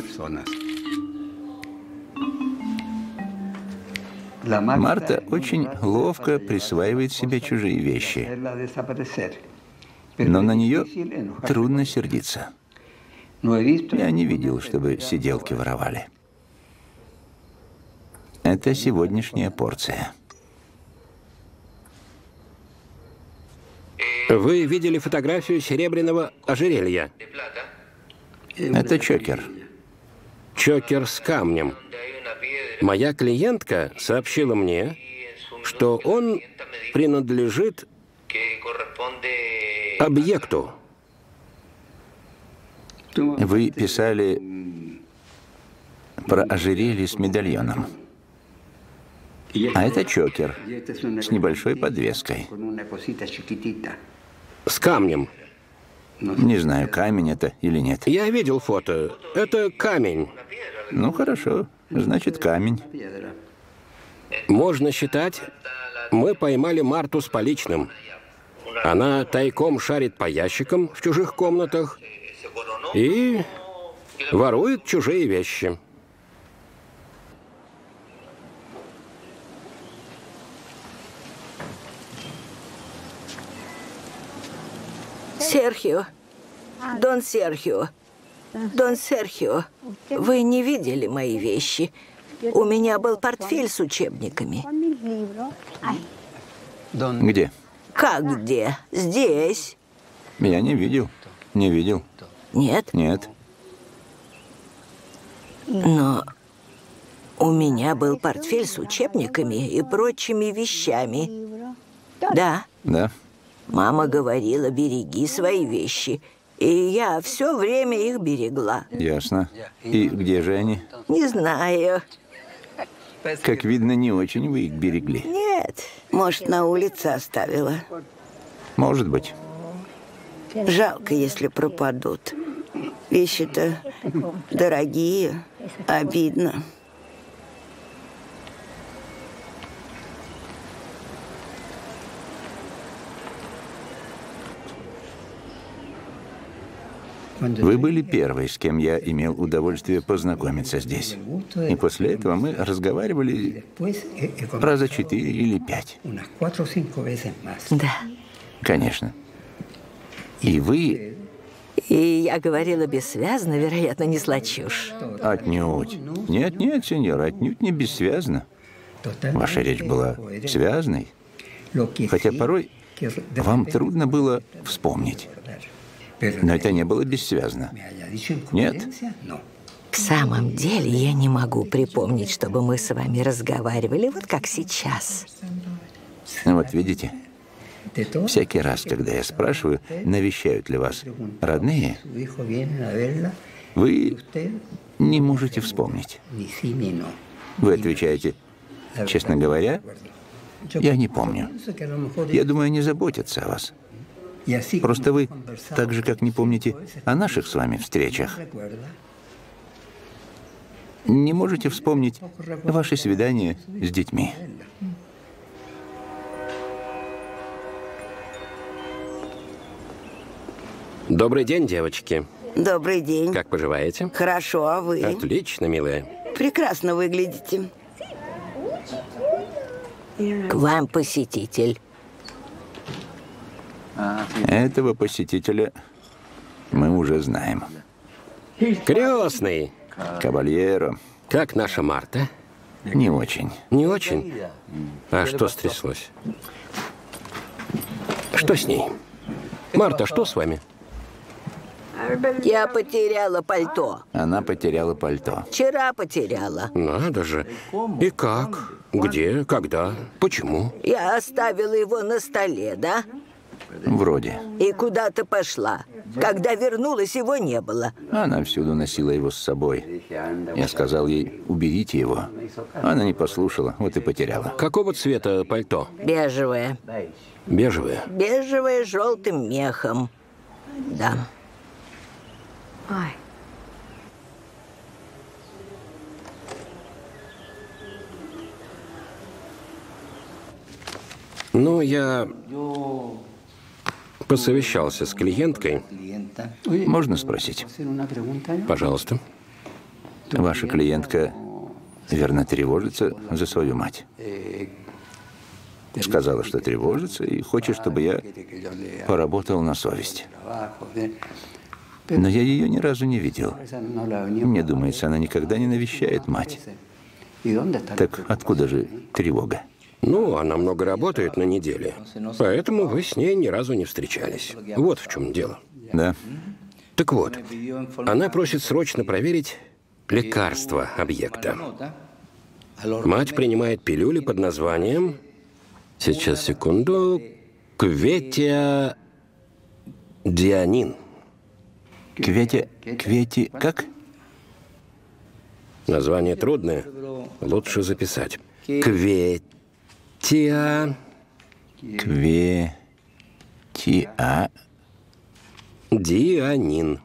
Марта очень ловко присваивает себе чужие вещи, но на нее трудно сердиться. Я не видел, чтобы сиделки воровали. Это сегодняшняя порция. Вы видели фотографию серебряного ожерелья? Это чокер. Чокер с камнем. Моя клиентка сообщила мне, что он принадлежит объекту. Вы писали про ожерелье с медальоном. А это чокер с небольшой подвеской. С камнем. Не знаю, камень это или нет. Я видел фото. Это камень. Ну, хорошо. Значит, камень. Можно считать, мы поймали Марту с поличным. Она тайком шарит по ящикам в чужих комнатах и ворует чужие вещи. Серхио, Дон Серхио, Дон Серхио, вы не видели мои вещи. У меня был портфель с учебниками. Где? Как где? Здесь. Я не видел. Не видел. Нет? Нет. Но у меня был портфель с учебниками и прочими вещами. Да. Да. Мама говорила, береги свои вещи. И я все время их берегла. Ясно. И где же они? Не знаю. Как видно, не очень вы их берегли. Нет. Может, на улице оставила. Может быть. Жалко, если пропадут. Вещи-то дорогие, обидно. Вы были первой, с кем я имел удовольствие познакомиться здесь. И после этого мы разговаривали раза четыре или пять. Да. Конечно. И вы... И я говорила бессвязно, вероятно, не чушь. Отнюдь. Нет, нет, сеньор, отнюдь не бессвязно. Ваша речь была связной, хотя порой вам трудно было вспомнить. Но это не было бессвязно. Нет. В самом деле я не могу припомнить, чтобы мы с вами разговаривали, вот как сейчас. Вот видите, всякий раз, когда я спрашиваю, навещают ли вас родные, вы не можете вспомнить. Вы отвечаете, честно говоря, я не помню. Я думаю, они заботятся о вас. Просто вы, так же, как не помните о наших с вами встречах, не можете вспомнить ваши свидания с детьми. Добрый день, девочки. Добрый день. Как поживаете? Хорошо, а вы? Отлично, милая. Прекрасно выглядите. К вам посетитель. Этого посетителя мы уже знаем. Крестный. Кабальеро. Как наша Марта? Не очень. Не очень? А что стряслось? Что с ней? Марта, что с вами? Я потеряла пальто. Она потеряла пальто. Вчера потеряла. Надо же. И как? Где? Когда? Почему? Я оставила его на столе, да? Вроде. И куда-то пошла. Когда вернулась, его не было. Она всюду носила его с собой. Я сказал ей, уберите его. Она не послушала, вот и потеряла. Какого цвета пальто? Бежевое. Бежевое? Бежевое с желтым мехом. Да. Ой. Ну, я посовещался с клиенткой. Можно спросить? Пожалуйста. Ваша клиентка, верно, тревожится за свою мать. Сказала, что тревожится и хочет, чтобы я поработал на совесть. Но я ее ни разу не видел. Мне думается, она никогда не навещает мать. Так откуда же тревога? Ну, она много работает на неделе, поэтому вы с ней ни разу не встречались. Вот в чем дело. Да. Так вот, она просит срочно проверить лекарство объекта. Мать принимает пилюли под названием... Сейчас, секунду. Кветия... Дианин. Квети... Квети... Как? Название трудное. Лучше записать. Кветия... Кветия... Тиа. Дианин.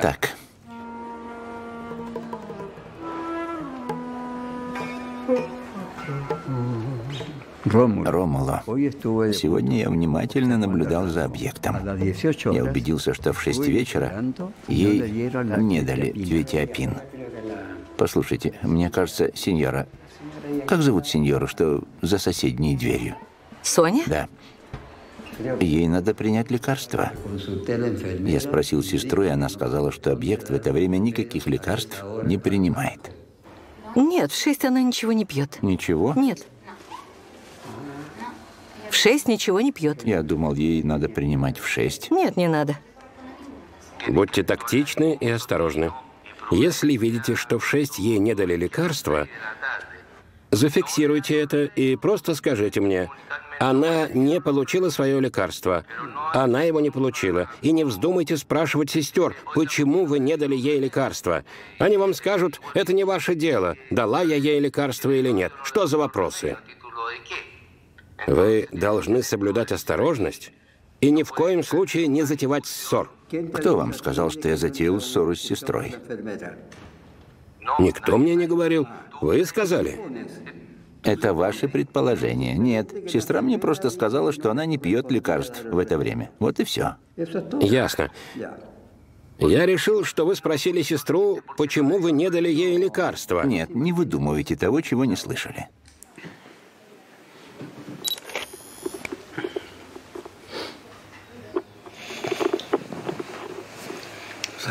Так. Ромуло, сегодня я внимательно наблюдал за объектом. Я убедился, что в шесть вечера ей не дали тветиапин. Послушайте, мне кажется, сеньора... Как зовут сеньора, что за соседней дверью? Соня? Да. Ей надо принять лекарство. Я спросил сестру, и она сказала, что объект в это время никаких лекарств не принимает. Нет, в шесть она ничего не пьет. Ничего? Нет. В шесть ничего не пьет. Я думал, ей надо принимать в шесть. Нет, не надо. Будьте тактичны и осторожны. Если видите, что в шесть ей не дали лекарства, зафиксируйте это и просто скажите мне, она не получила свое лекарство. Она его не получила. И не вздумайте спрашивать сестер, почему вы не дали ей лекарство. Они вам скажут, это не ваше дело, дала я ей лекарство или нет. Что за вопросы? Вы должны соблюдать осторожность и ни в коем случае не затевать ссор. Кто вам сказал, что я затеял ссору с сестрой? Никто мне не говорил. Вы сказали. Это ваше предположение. Нет, сестра мне просто сказала, что она не пьет лекарств в это время. Вот и все. Ясно. Я решил, что вы спросили сестру, почему вы не дали ей лекарства. Нет, не выдумывайте того, чего не слышали.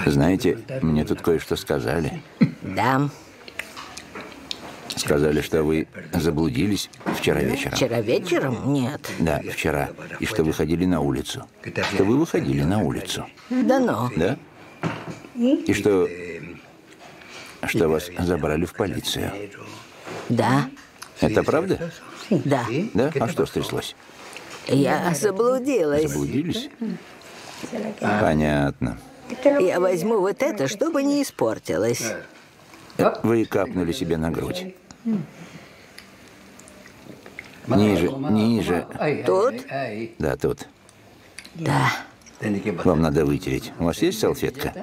Знаете, мне тут кое-что сказали. Да. Сказали, что вы заблудились вчера вечером. Вчера вечером? Нет. Да, вчера. И что вы ходили на улицу. Что вы выходили на улицу. Да ну. Да? И что... Что вас забрали в полицию. Да. Это правда? Да. Да? А что стряслось? Я заблудилась. Заблудились? Понятно. Я возьму вот это, чтобы не испортилось. Вы капнули себе на грудь. Ниже, ниже. Тут? Да, тут. Да. Вам надо вытереть. У вас есть салфетка?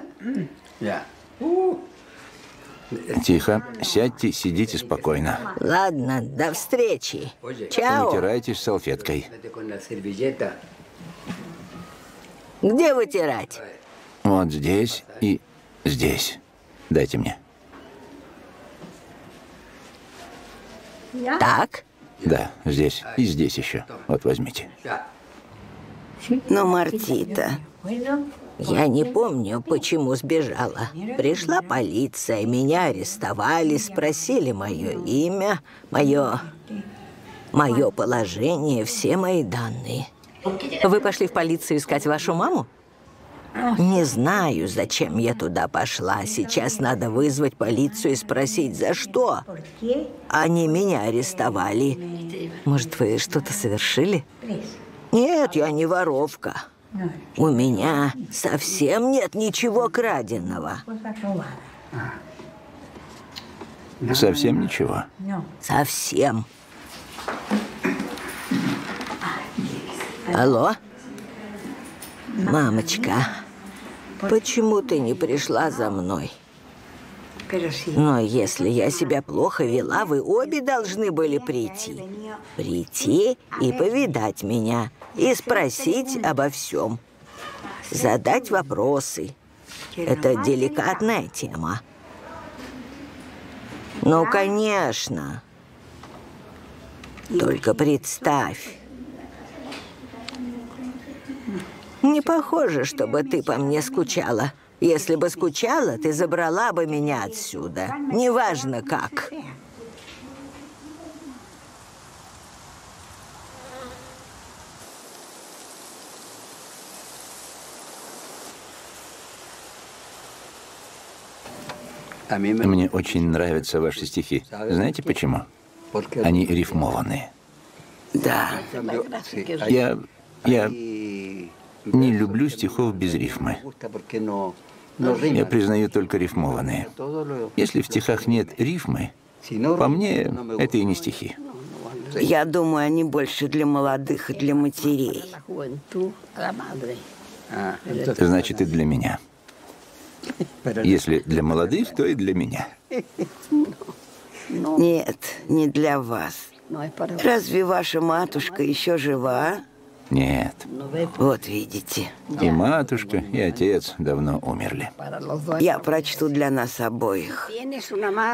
Тихо. Сядьте, сидите спокойно. Ладно, до встречи. Чао. Вытирайтесь салфеткой. Где вытирать? Вот здесь и здесь. Дайте мне. Так? Да, здесь и здесь еще. Вот возьмите. Но, Мартита, я не помню, почему сбежала. Пришла полиция, меня арестовали, спросили мое имя, мое... мое положение, все мои данные. Вы пошли в полицию искать вашу маму? Не знаю, зачем я туда пошла. Сейчас надо вызвать полицию и спросить, за что. Они меня арестовали. Может, вы что-то совершили? Нет, я не воровка. У меня совсем нет ничего краденого. Совсем ничего? Совсем. Алло? Мамочка, почему ты не пришла за мной? Но если я себя плохо вела, вы обе должны были прийти. Прийти и повидать меня, и спросить обо всем. Задать вопросы. Это деликатная тема. Ну, конечно. Только представь. Не похоже, чтобы ты по мне скучала. Если бы скучала, ты забрала бы меня отсюда. Неважно как. Мне очень нравятся ваши стихи. Знаете почему? Они рифмованные. Да. Я... я не люблю стихов без рифмы. Я признаю только рифмованные. Если в стихах нет рифмы, по мне, это и не стихи. Я думаю, они больше для молодых и для матерей. Значит, и для меня. Если для молодых, то и для меня. Нет, не для вас. Разве ваша матушка еще жива? Нет. Вот видите. И матушка, и отец давно умерли. Я прочту для нас обоих.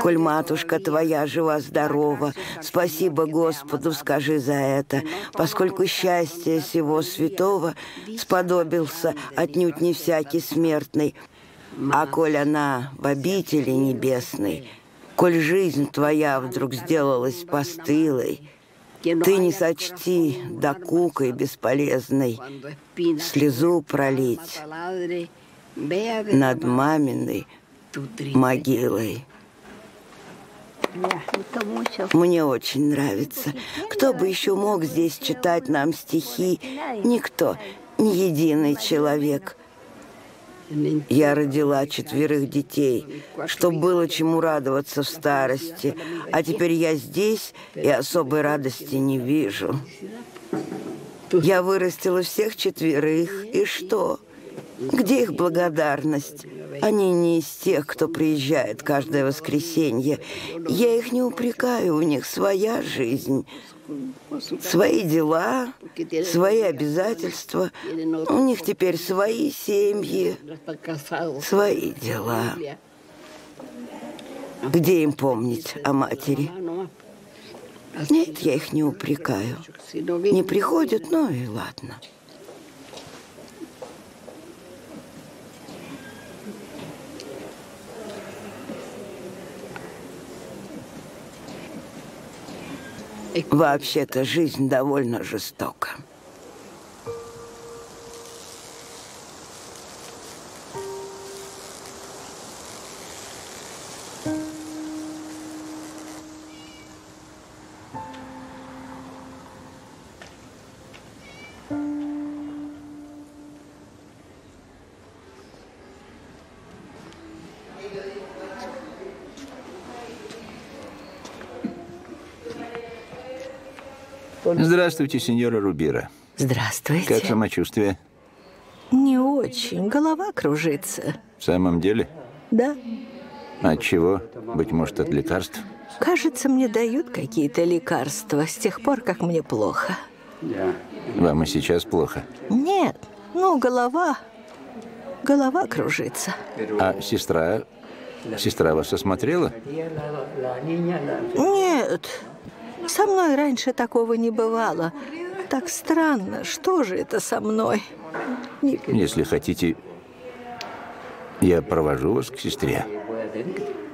Коль матушка твоя жива-здорова, спасибо Господу скажи за это, поскольку счастье сего святого сподобился отнюдь не всякий смертный, а коль она в обители небесной, коль жизнь твоя вдруг сделалась постылой, ты не сочти докукой бесполезной слезу пролить над маминой могилой. Мне очень нравится. Кто бы еще мог здесь читать нам стихи? Никто, ни единый человек. Я родила четверых детей, чтобы было чему радоваться в старости. А теперь я здесь и особой радости не вижу. Я вырастила всех четверых, и что? Где их благодарность? Они не из тех, кто приезжает каждое воскресенье. Я их не упрекаю, у них своя жизнь свои дела, свои обязательства. У них теперь свои семьи, свои дела. Где им помнить о матери? Нет, я их не упрекаю. Не приходят, ну и ладно. Вообще-то жизнь довольно жестока. Здравствуйте, сеньора Рубира. Здравствуйте. Как самочувствие? Не очень. Голова кружится. В самом деле? Да. От чего? Быть может, от лекарств? Кажется, мне дают какие-то лекарства с тех пор, как мне плохо. Вам и сейчас плохо? Нет. Ну, голова... Голова кружится. А сестра... Сестра вас осмотрела? Нет. Со мной раньше такого не бывало. Так странно. Что же это со мной? Если хотите, я провожу вас к сестре.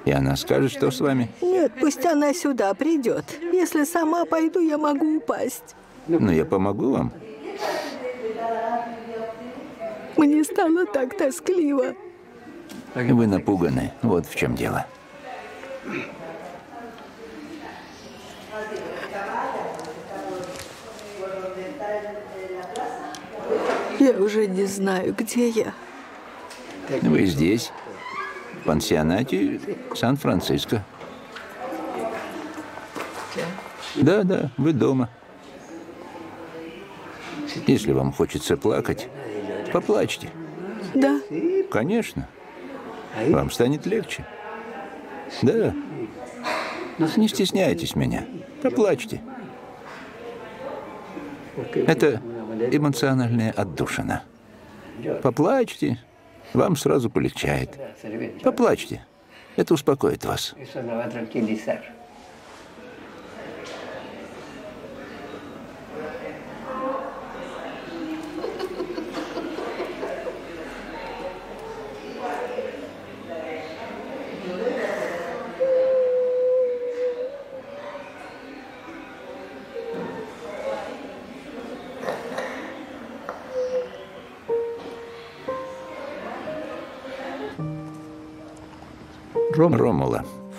И она скажет, что с вами. Нет, пусть она сюда придет. Если сама пойду, я могу упасть. Но я помогу вам. Мне стало так тоскливо. Вы напуганы. Вот в чем дело. Я уже не знаю, где я. Вы здесь, в пансионате Сан-Франциско. Да, да, вы дома. Если вам хочется плакать, поплачьте. Да? Конечно. Вам станет легче. Да. Не стесняйтесь меня. Поплачьте. Это эмоциональная отдушина. Поплачьте, вам сразу полегчает. Поплачьте. Это успокоит вас.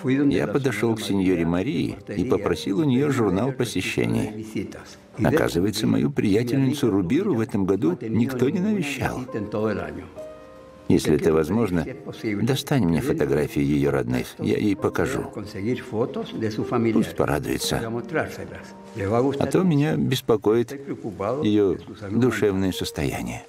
Я подошел к сеньоре Марии и попросил у нее журнал посещений. Оказывается, мою приятельницу Рубиру в этом году никто не навещал. Если это возможно, достань мне фотографии ее родных. Я ей покажу. Пусть порадуется. А то меня беспокоит ее душевное состояние.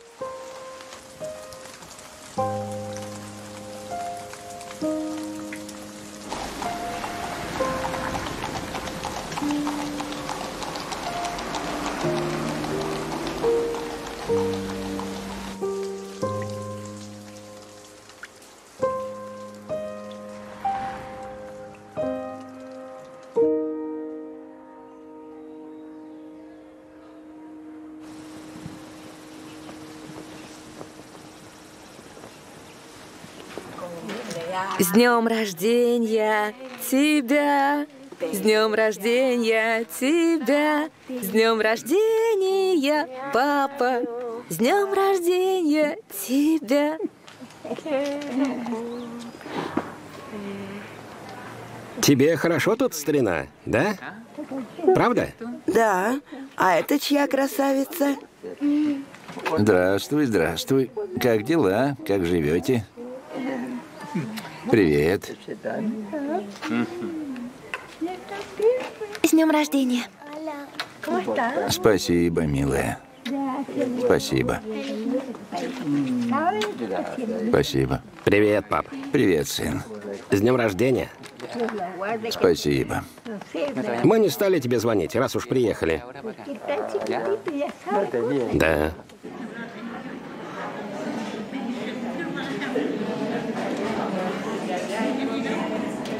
С днем рождения тебя! С днем рождения тебя! С днем рождения, папа! С днем рождения тебя! Тебе хорошо тут, старина, да? Правда? Да. А это чья красавица? Здравствуй, здравствуй. Как дела? Как живете? Привет. С днем рождения. Спасибо, милая. Спасибо. Спасибо. Привет, пап. Привет, сын. С днем рождения. Спасибо. Мы не стали тебе звонить, раз уж приехали. Да.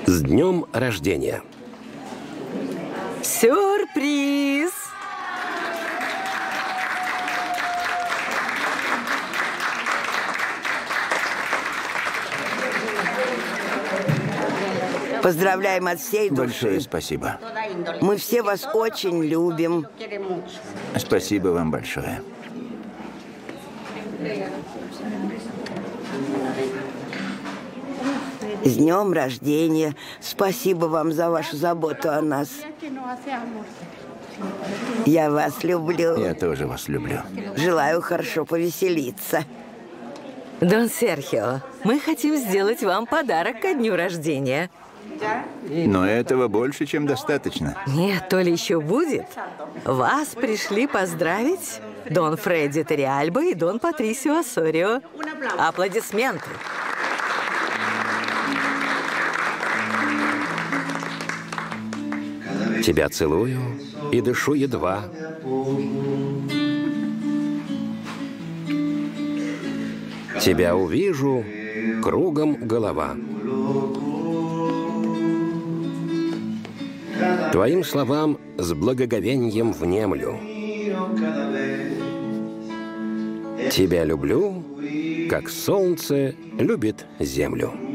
С днем рождения. Сюрприз! Поздравляем от всей души. Большое спасибо. Мы все вас очень любим. Спасибо вам большое. С днем рождения. Спасибо вам за вашу заботу о нас. Я вас люблю. Я тоже вас люблю. Желаю хорошо повеселиться. Дон Серхио, мы хотим сделать вам подарок ко дню рождения. Но этого больше, чем достаточно. Нет, то ли еще будет. Вас пришли поздравить Дон Фредди Терриальба и Дон Патрисио Ассорио. Аплодисменты. Тебя целую и дышу едва. Тебя увижу, кругом голова. Твоим словам с благоговением внемлю. Тебя люблю, как солнце любит землю.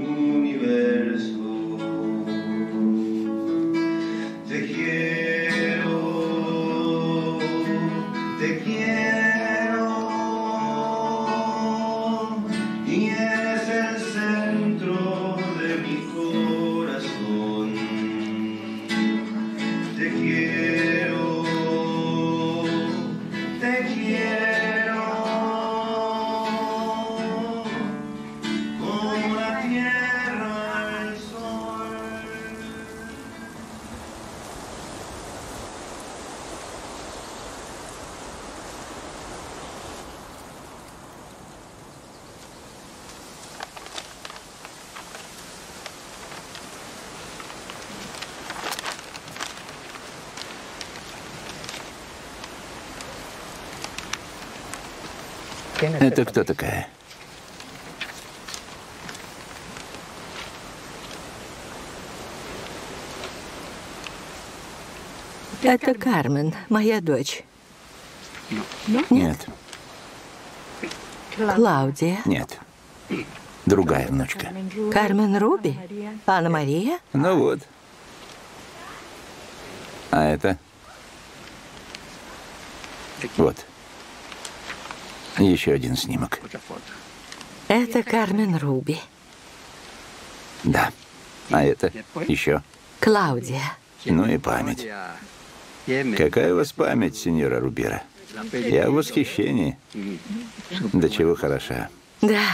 Это кто такая? Это Кармен, моя дочь. Нет. Клаудия. Нет. Другая внучка. Кармен Руби? Анна Мария? Ну вот. А это? Вот. Еще один снимок. Это Кармен Руби. Да. А это еще. Клаудия. Ну и память. Какая у вас память, сеньора Рубера? Я в восхищении. До чего хороша. Да.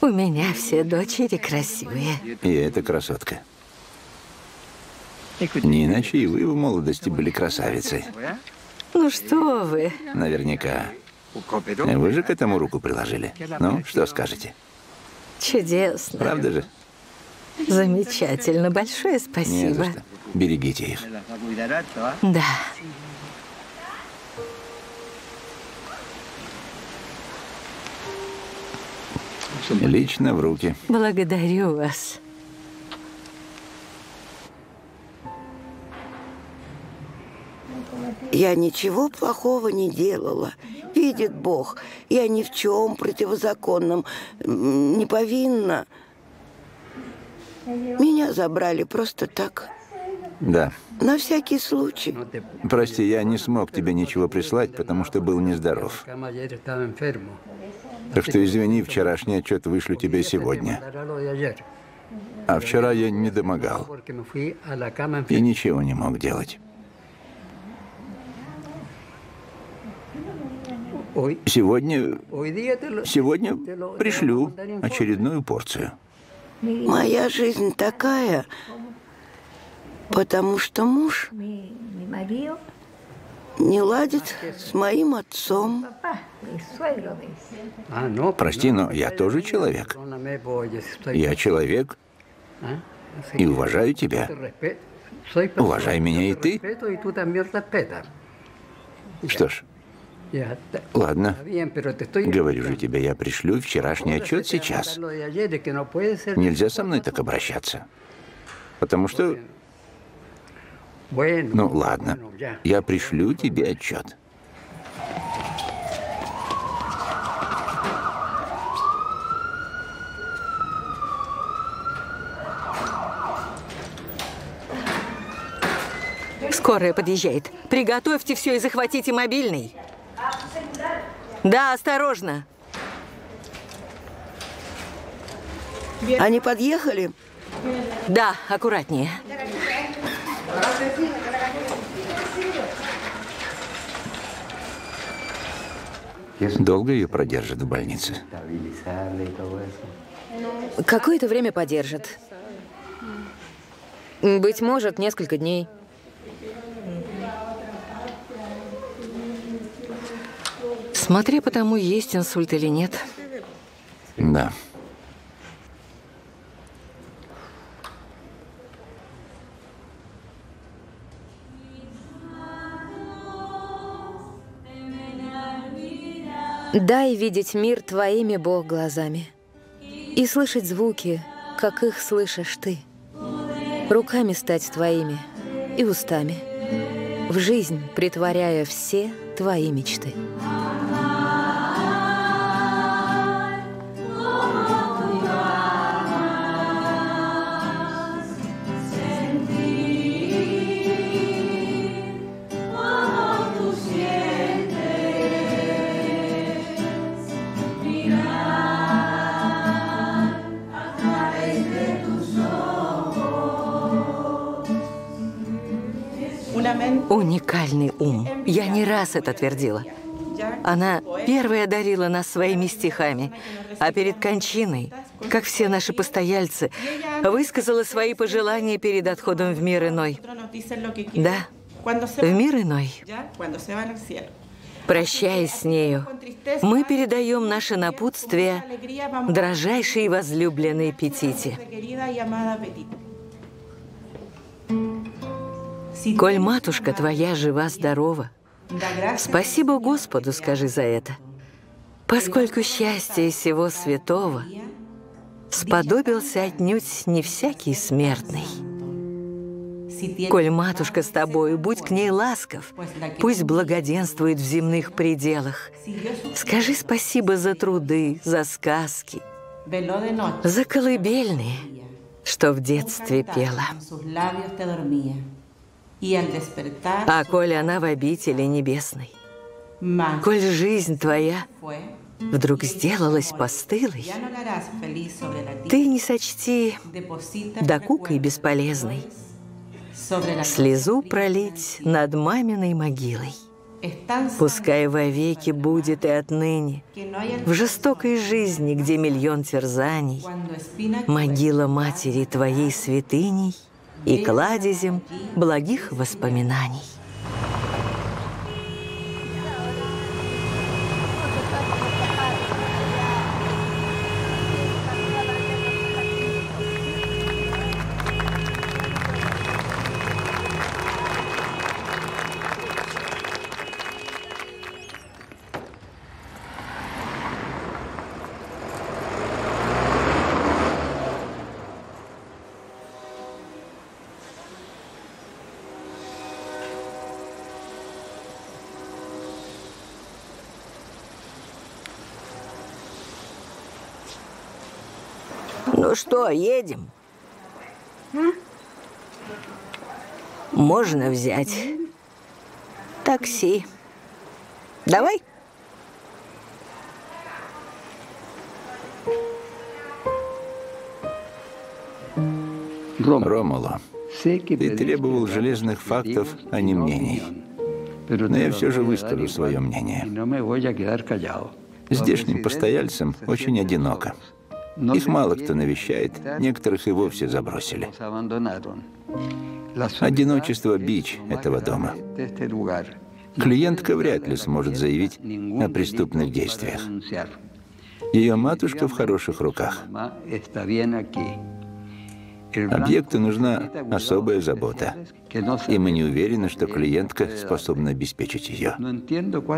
У меня все дочери красивые. И эта красотка. Не иначе и вы в молодости были красавицей. Ну что вы? Наверняка. Вы же к этому руку приложили. Ну, что скажете? Чудесно. Правда же? Замечательно. Большое Не за спасибо. что. Берегите их. Да. Лично в руки. Благодарю вас. Я ничего плохого не делала. Видит Бог, я ни в чем противозаконном не повинна. Меня забрали просто так, Да. на всякий случай. Прости, я не смог тебе ничего прислать, потому что был нездоров. Так что извини, вчерашний отчет вышлю тебе сегодня. А вчера я не домогал и ничего не мог делать. Сегодня, сегодня пришлю очередную порцию. Моя жизнь такая, потому что муж не ладит с моим отцом. Прости, но я тоже человек. Я человек и уважаю тебя. Уважай меня и ты. Что ж, ладно. Говорю же тебе, я пришлю вчерашний отчет сейчас. Нельзя со мной так обращаться. Потому что... Ну, ладно. Я пришлю тебе отчет. Скорая подъезжает. Приготовьте все и захватите мобильный. Да, осторожно. Они подъехали? Да, аккуратнее. Долго ее продержат в больнице? Какое-то время подержит. Быть может, несколько дней. Смотри, потому есть инсульт или нет. Да. Дай видеть мир твоими, Бог, глазами. И слышать звуки, как их слышишь ты. Руками стать твоими и устами. В жизнь притворяя все твои мечты. Уникальный ум. Я не раз это твердила. Она первая дарила нас своими стихами, а перед кончиной, как все наши постояльцы, высказала свои пожелания перед отходом в мир иной. Да, в мир иной. Прощаясь с нею, мы передаем наше напутствие дрожайшей возлюбленной Петите. Коль матушка твоя жива-здорова, спасибо Господу скажи за это, поскольку счастье всего святого сподобился отнюдь не всякий смертный. Коль матушка с тобою, будь к ней ласков, пусть благоденствует в земных пределах. Скажи спасибо за труды, за сказки, за колыбельные, что в детстве пела. А коль она в обители небесной, коль жизнь твоя вдруг сделалась постылой, ты не сочти докукой бесполезной слезу пролить над маминой могилой. Пускай вовеки будет и отныне. В жестокой жизни, где миллион терзаний, Могила матери твоей святыней И кладезем благих воспоминаний. Что, едем? Можно взять такси. Давай. Ромуло, ты требовал железных фактов, а не мнений. Но я все же выскажу свое мнение. Здешним постояльцам очень одиноко. Их мало кто навещает, некоторых и вовсе забросили. Одиночество – бич этого дома. Клиентка вряд ли сможет заявить о преступных действиях. Ее матушка в хороших руках. Объекту нужна особая забота, и мы не уверены, что клиентка способна обеспечить ее.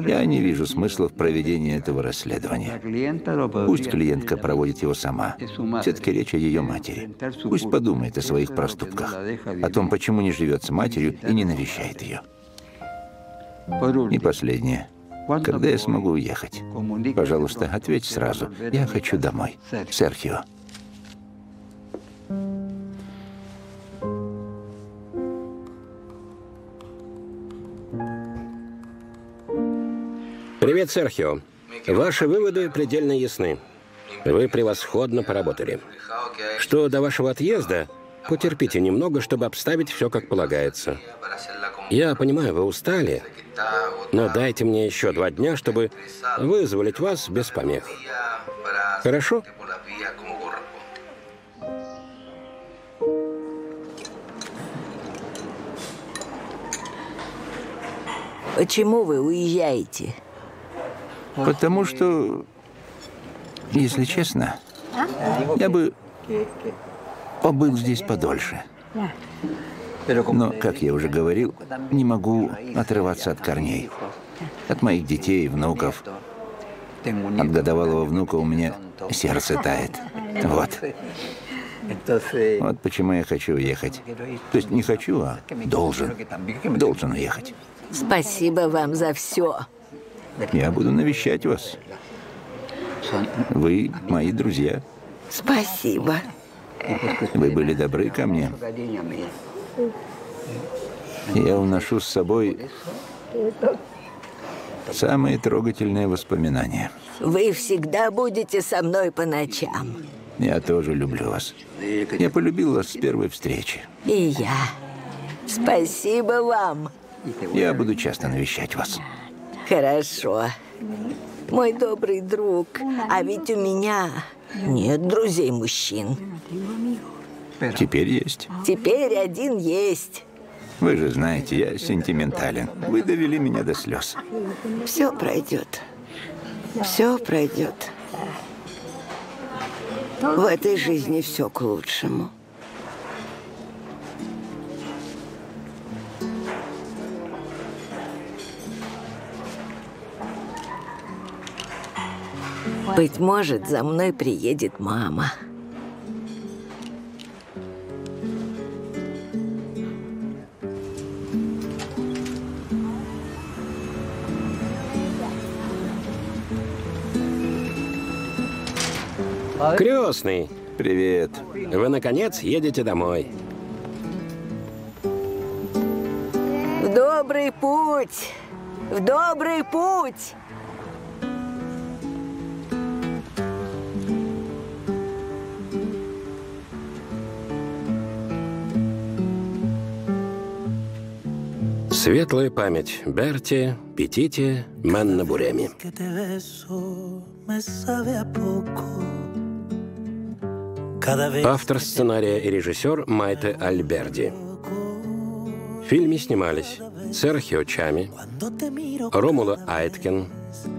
Я не вижу смысла в проведении этого расследования. Пусть клиентка проводит его сама. Все-таки речь о ее матери. Пусть подумает о своих проступках, о том, почему не живет с матерью и не навещает ее. И последнее. Когда я смогу уехать? Пожалуйста, ответь сразу. Я хочу домой. Серхио. Привет, Серхио. Ваши выводы предельно ясны. Вы превосходно поработали. Что до вашего отъезда, потерпите немного, чтобы обставить все как полагается. Я понимаю, вы устали, но дайте мне еще два дня, чтобы вызволить вас без помех. Хорошо? Почему вы уезжаете? Потому что, если честно, я бы побыл здесь подольше. Но, как я уже говорил, не могу отрываться от корней. От моих детей и внуков. От годовалого внука у меня сердце тает. Вот. Вот почему я хочу уехать. То есть не хочу, а должен. Должен уехать. Спасибо вам за все. Я буду навещать вас. Вы мои друзья. Спасибо. Вы были добры ко мне. Я уношу с собой самые трогательные воспоминания. Вы всегда будете со мной по ночам. Я тоже люблю вас. Я полюбил вас с первой встречи. И я. Спасибо вам. Я буду часто навещать вас. Хорошо. Мой добрый друг, а ведь у меня нет друзей-мужчин. Теперь есть. Теперь один есть. Вы же знаете, я сентиментален. Вы довели меня до слез. Все пройдет. Все пройдет. В этой жизни все к лучшему. Быть может, за мной приедет мама. Крестный, Привет. вы наконец едете домой. В добрый путь! В добрый путь! Светлая память Берти, Петити, Манна Буреми. Автор сценария и режиссер Майте Альберди. В фильме снимались Серхио Чами, Ромула Айткен,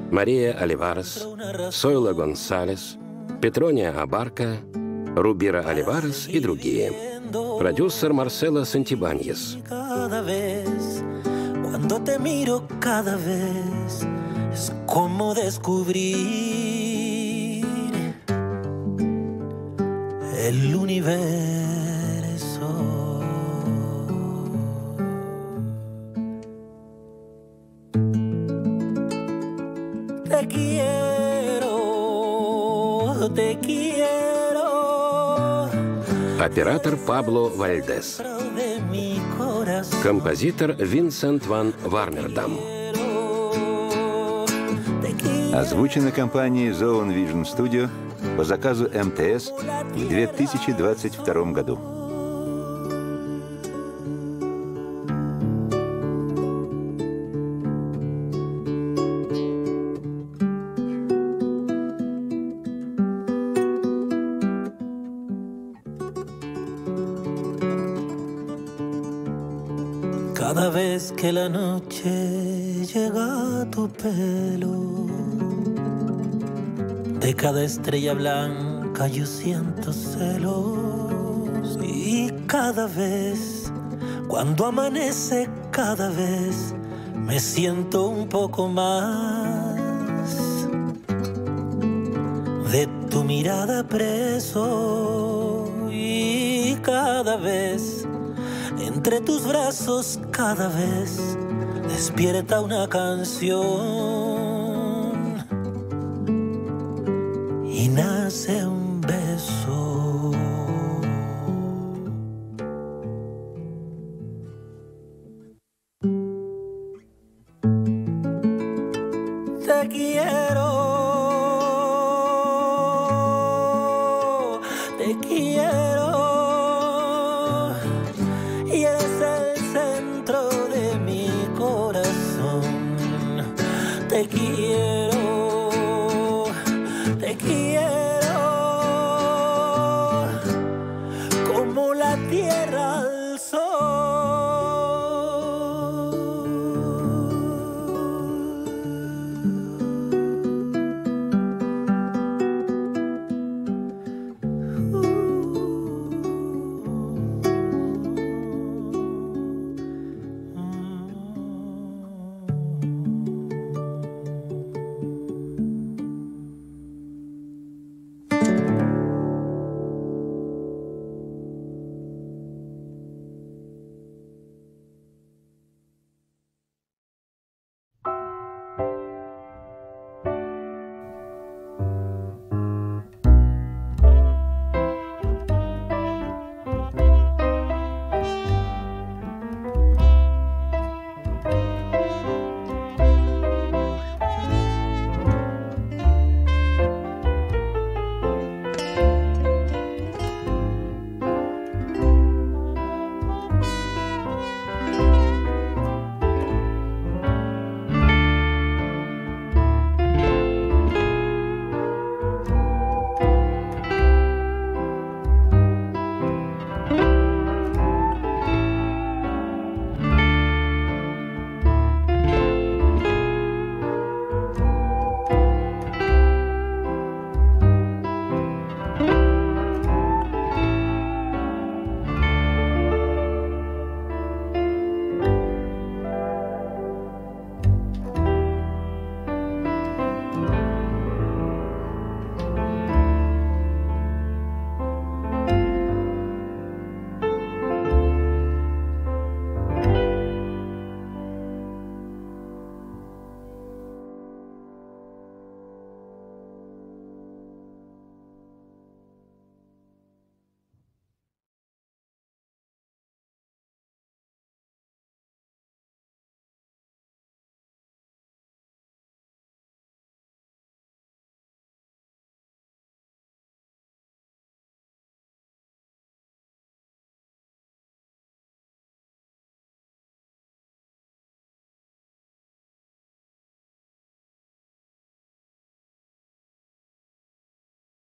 Мария Оливарес, Сойла Гонсалес, Петрония Абарка, Рубира Оливарес и другие. Продюсер Марсело Сантибаньес. Cuando te miro cada vez es como descubrir el universo. Te quiero, te quiero. Оператор Пабло Вальдес. Композитор Винсент ван Вармердам. Озвучено компанией Zone Vision Studio по заказу МТС в 2022 году. Estrella blanca yo siento celos. Y cada vez, cuando amanece, cada vez me siento un poco más de tu mirada preso. Y cada vez entre tus brazos cada vez despierta una canción quiero, te quiero. Y eres el centro de mi corazón. Te.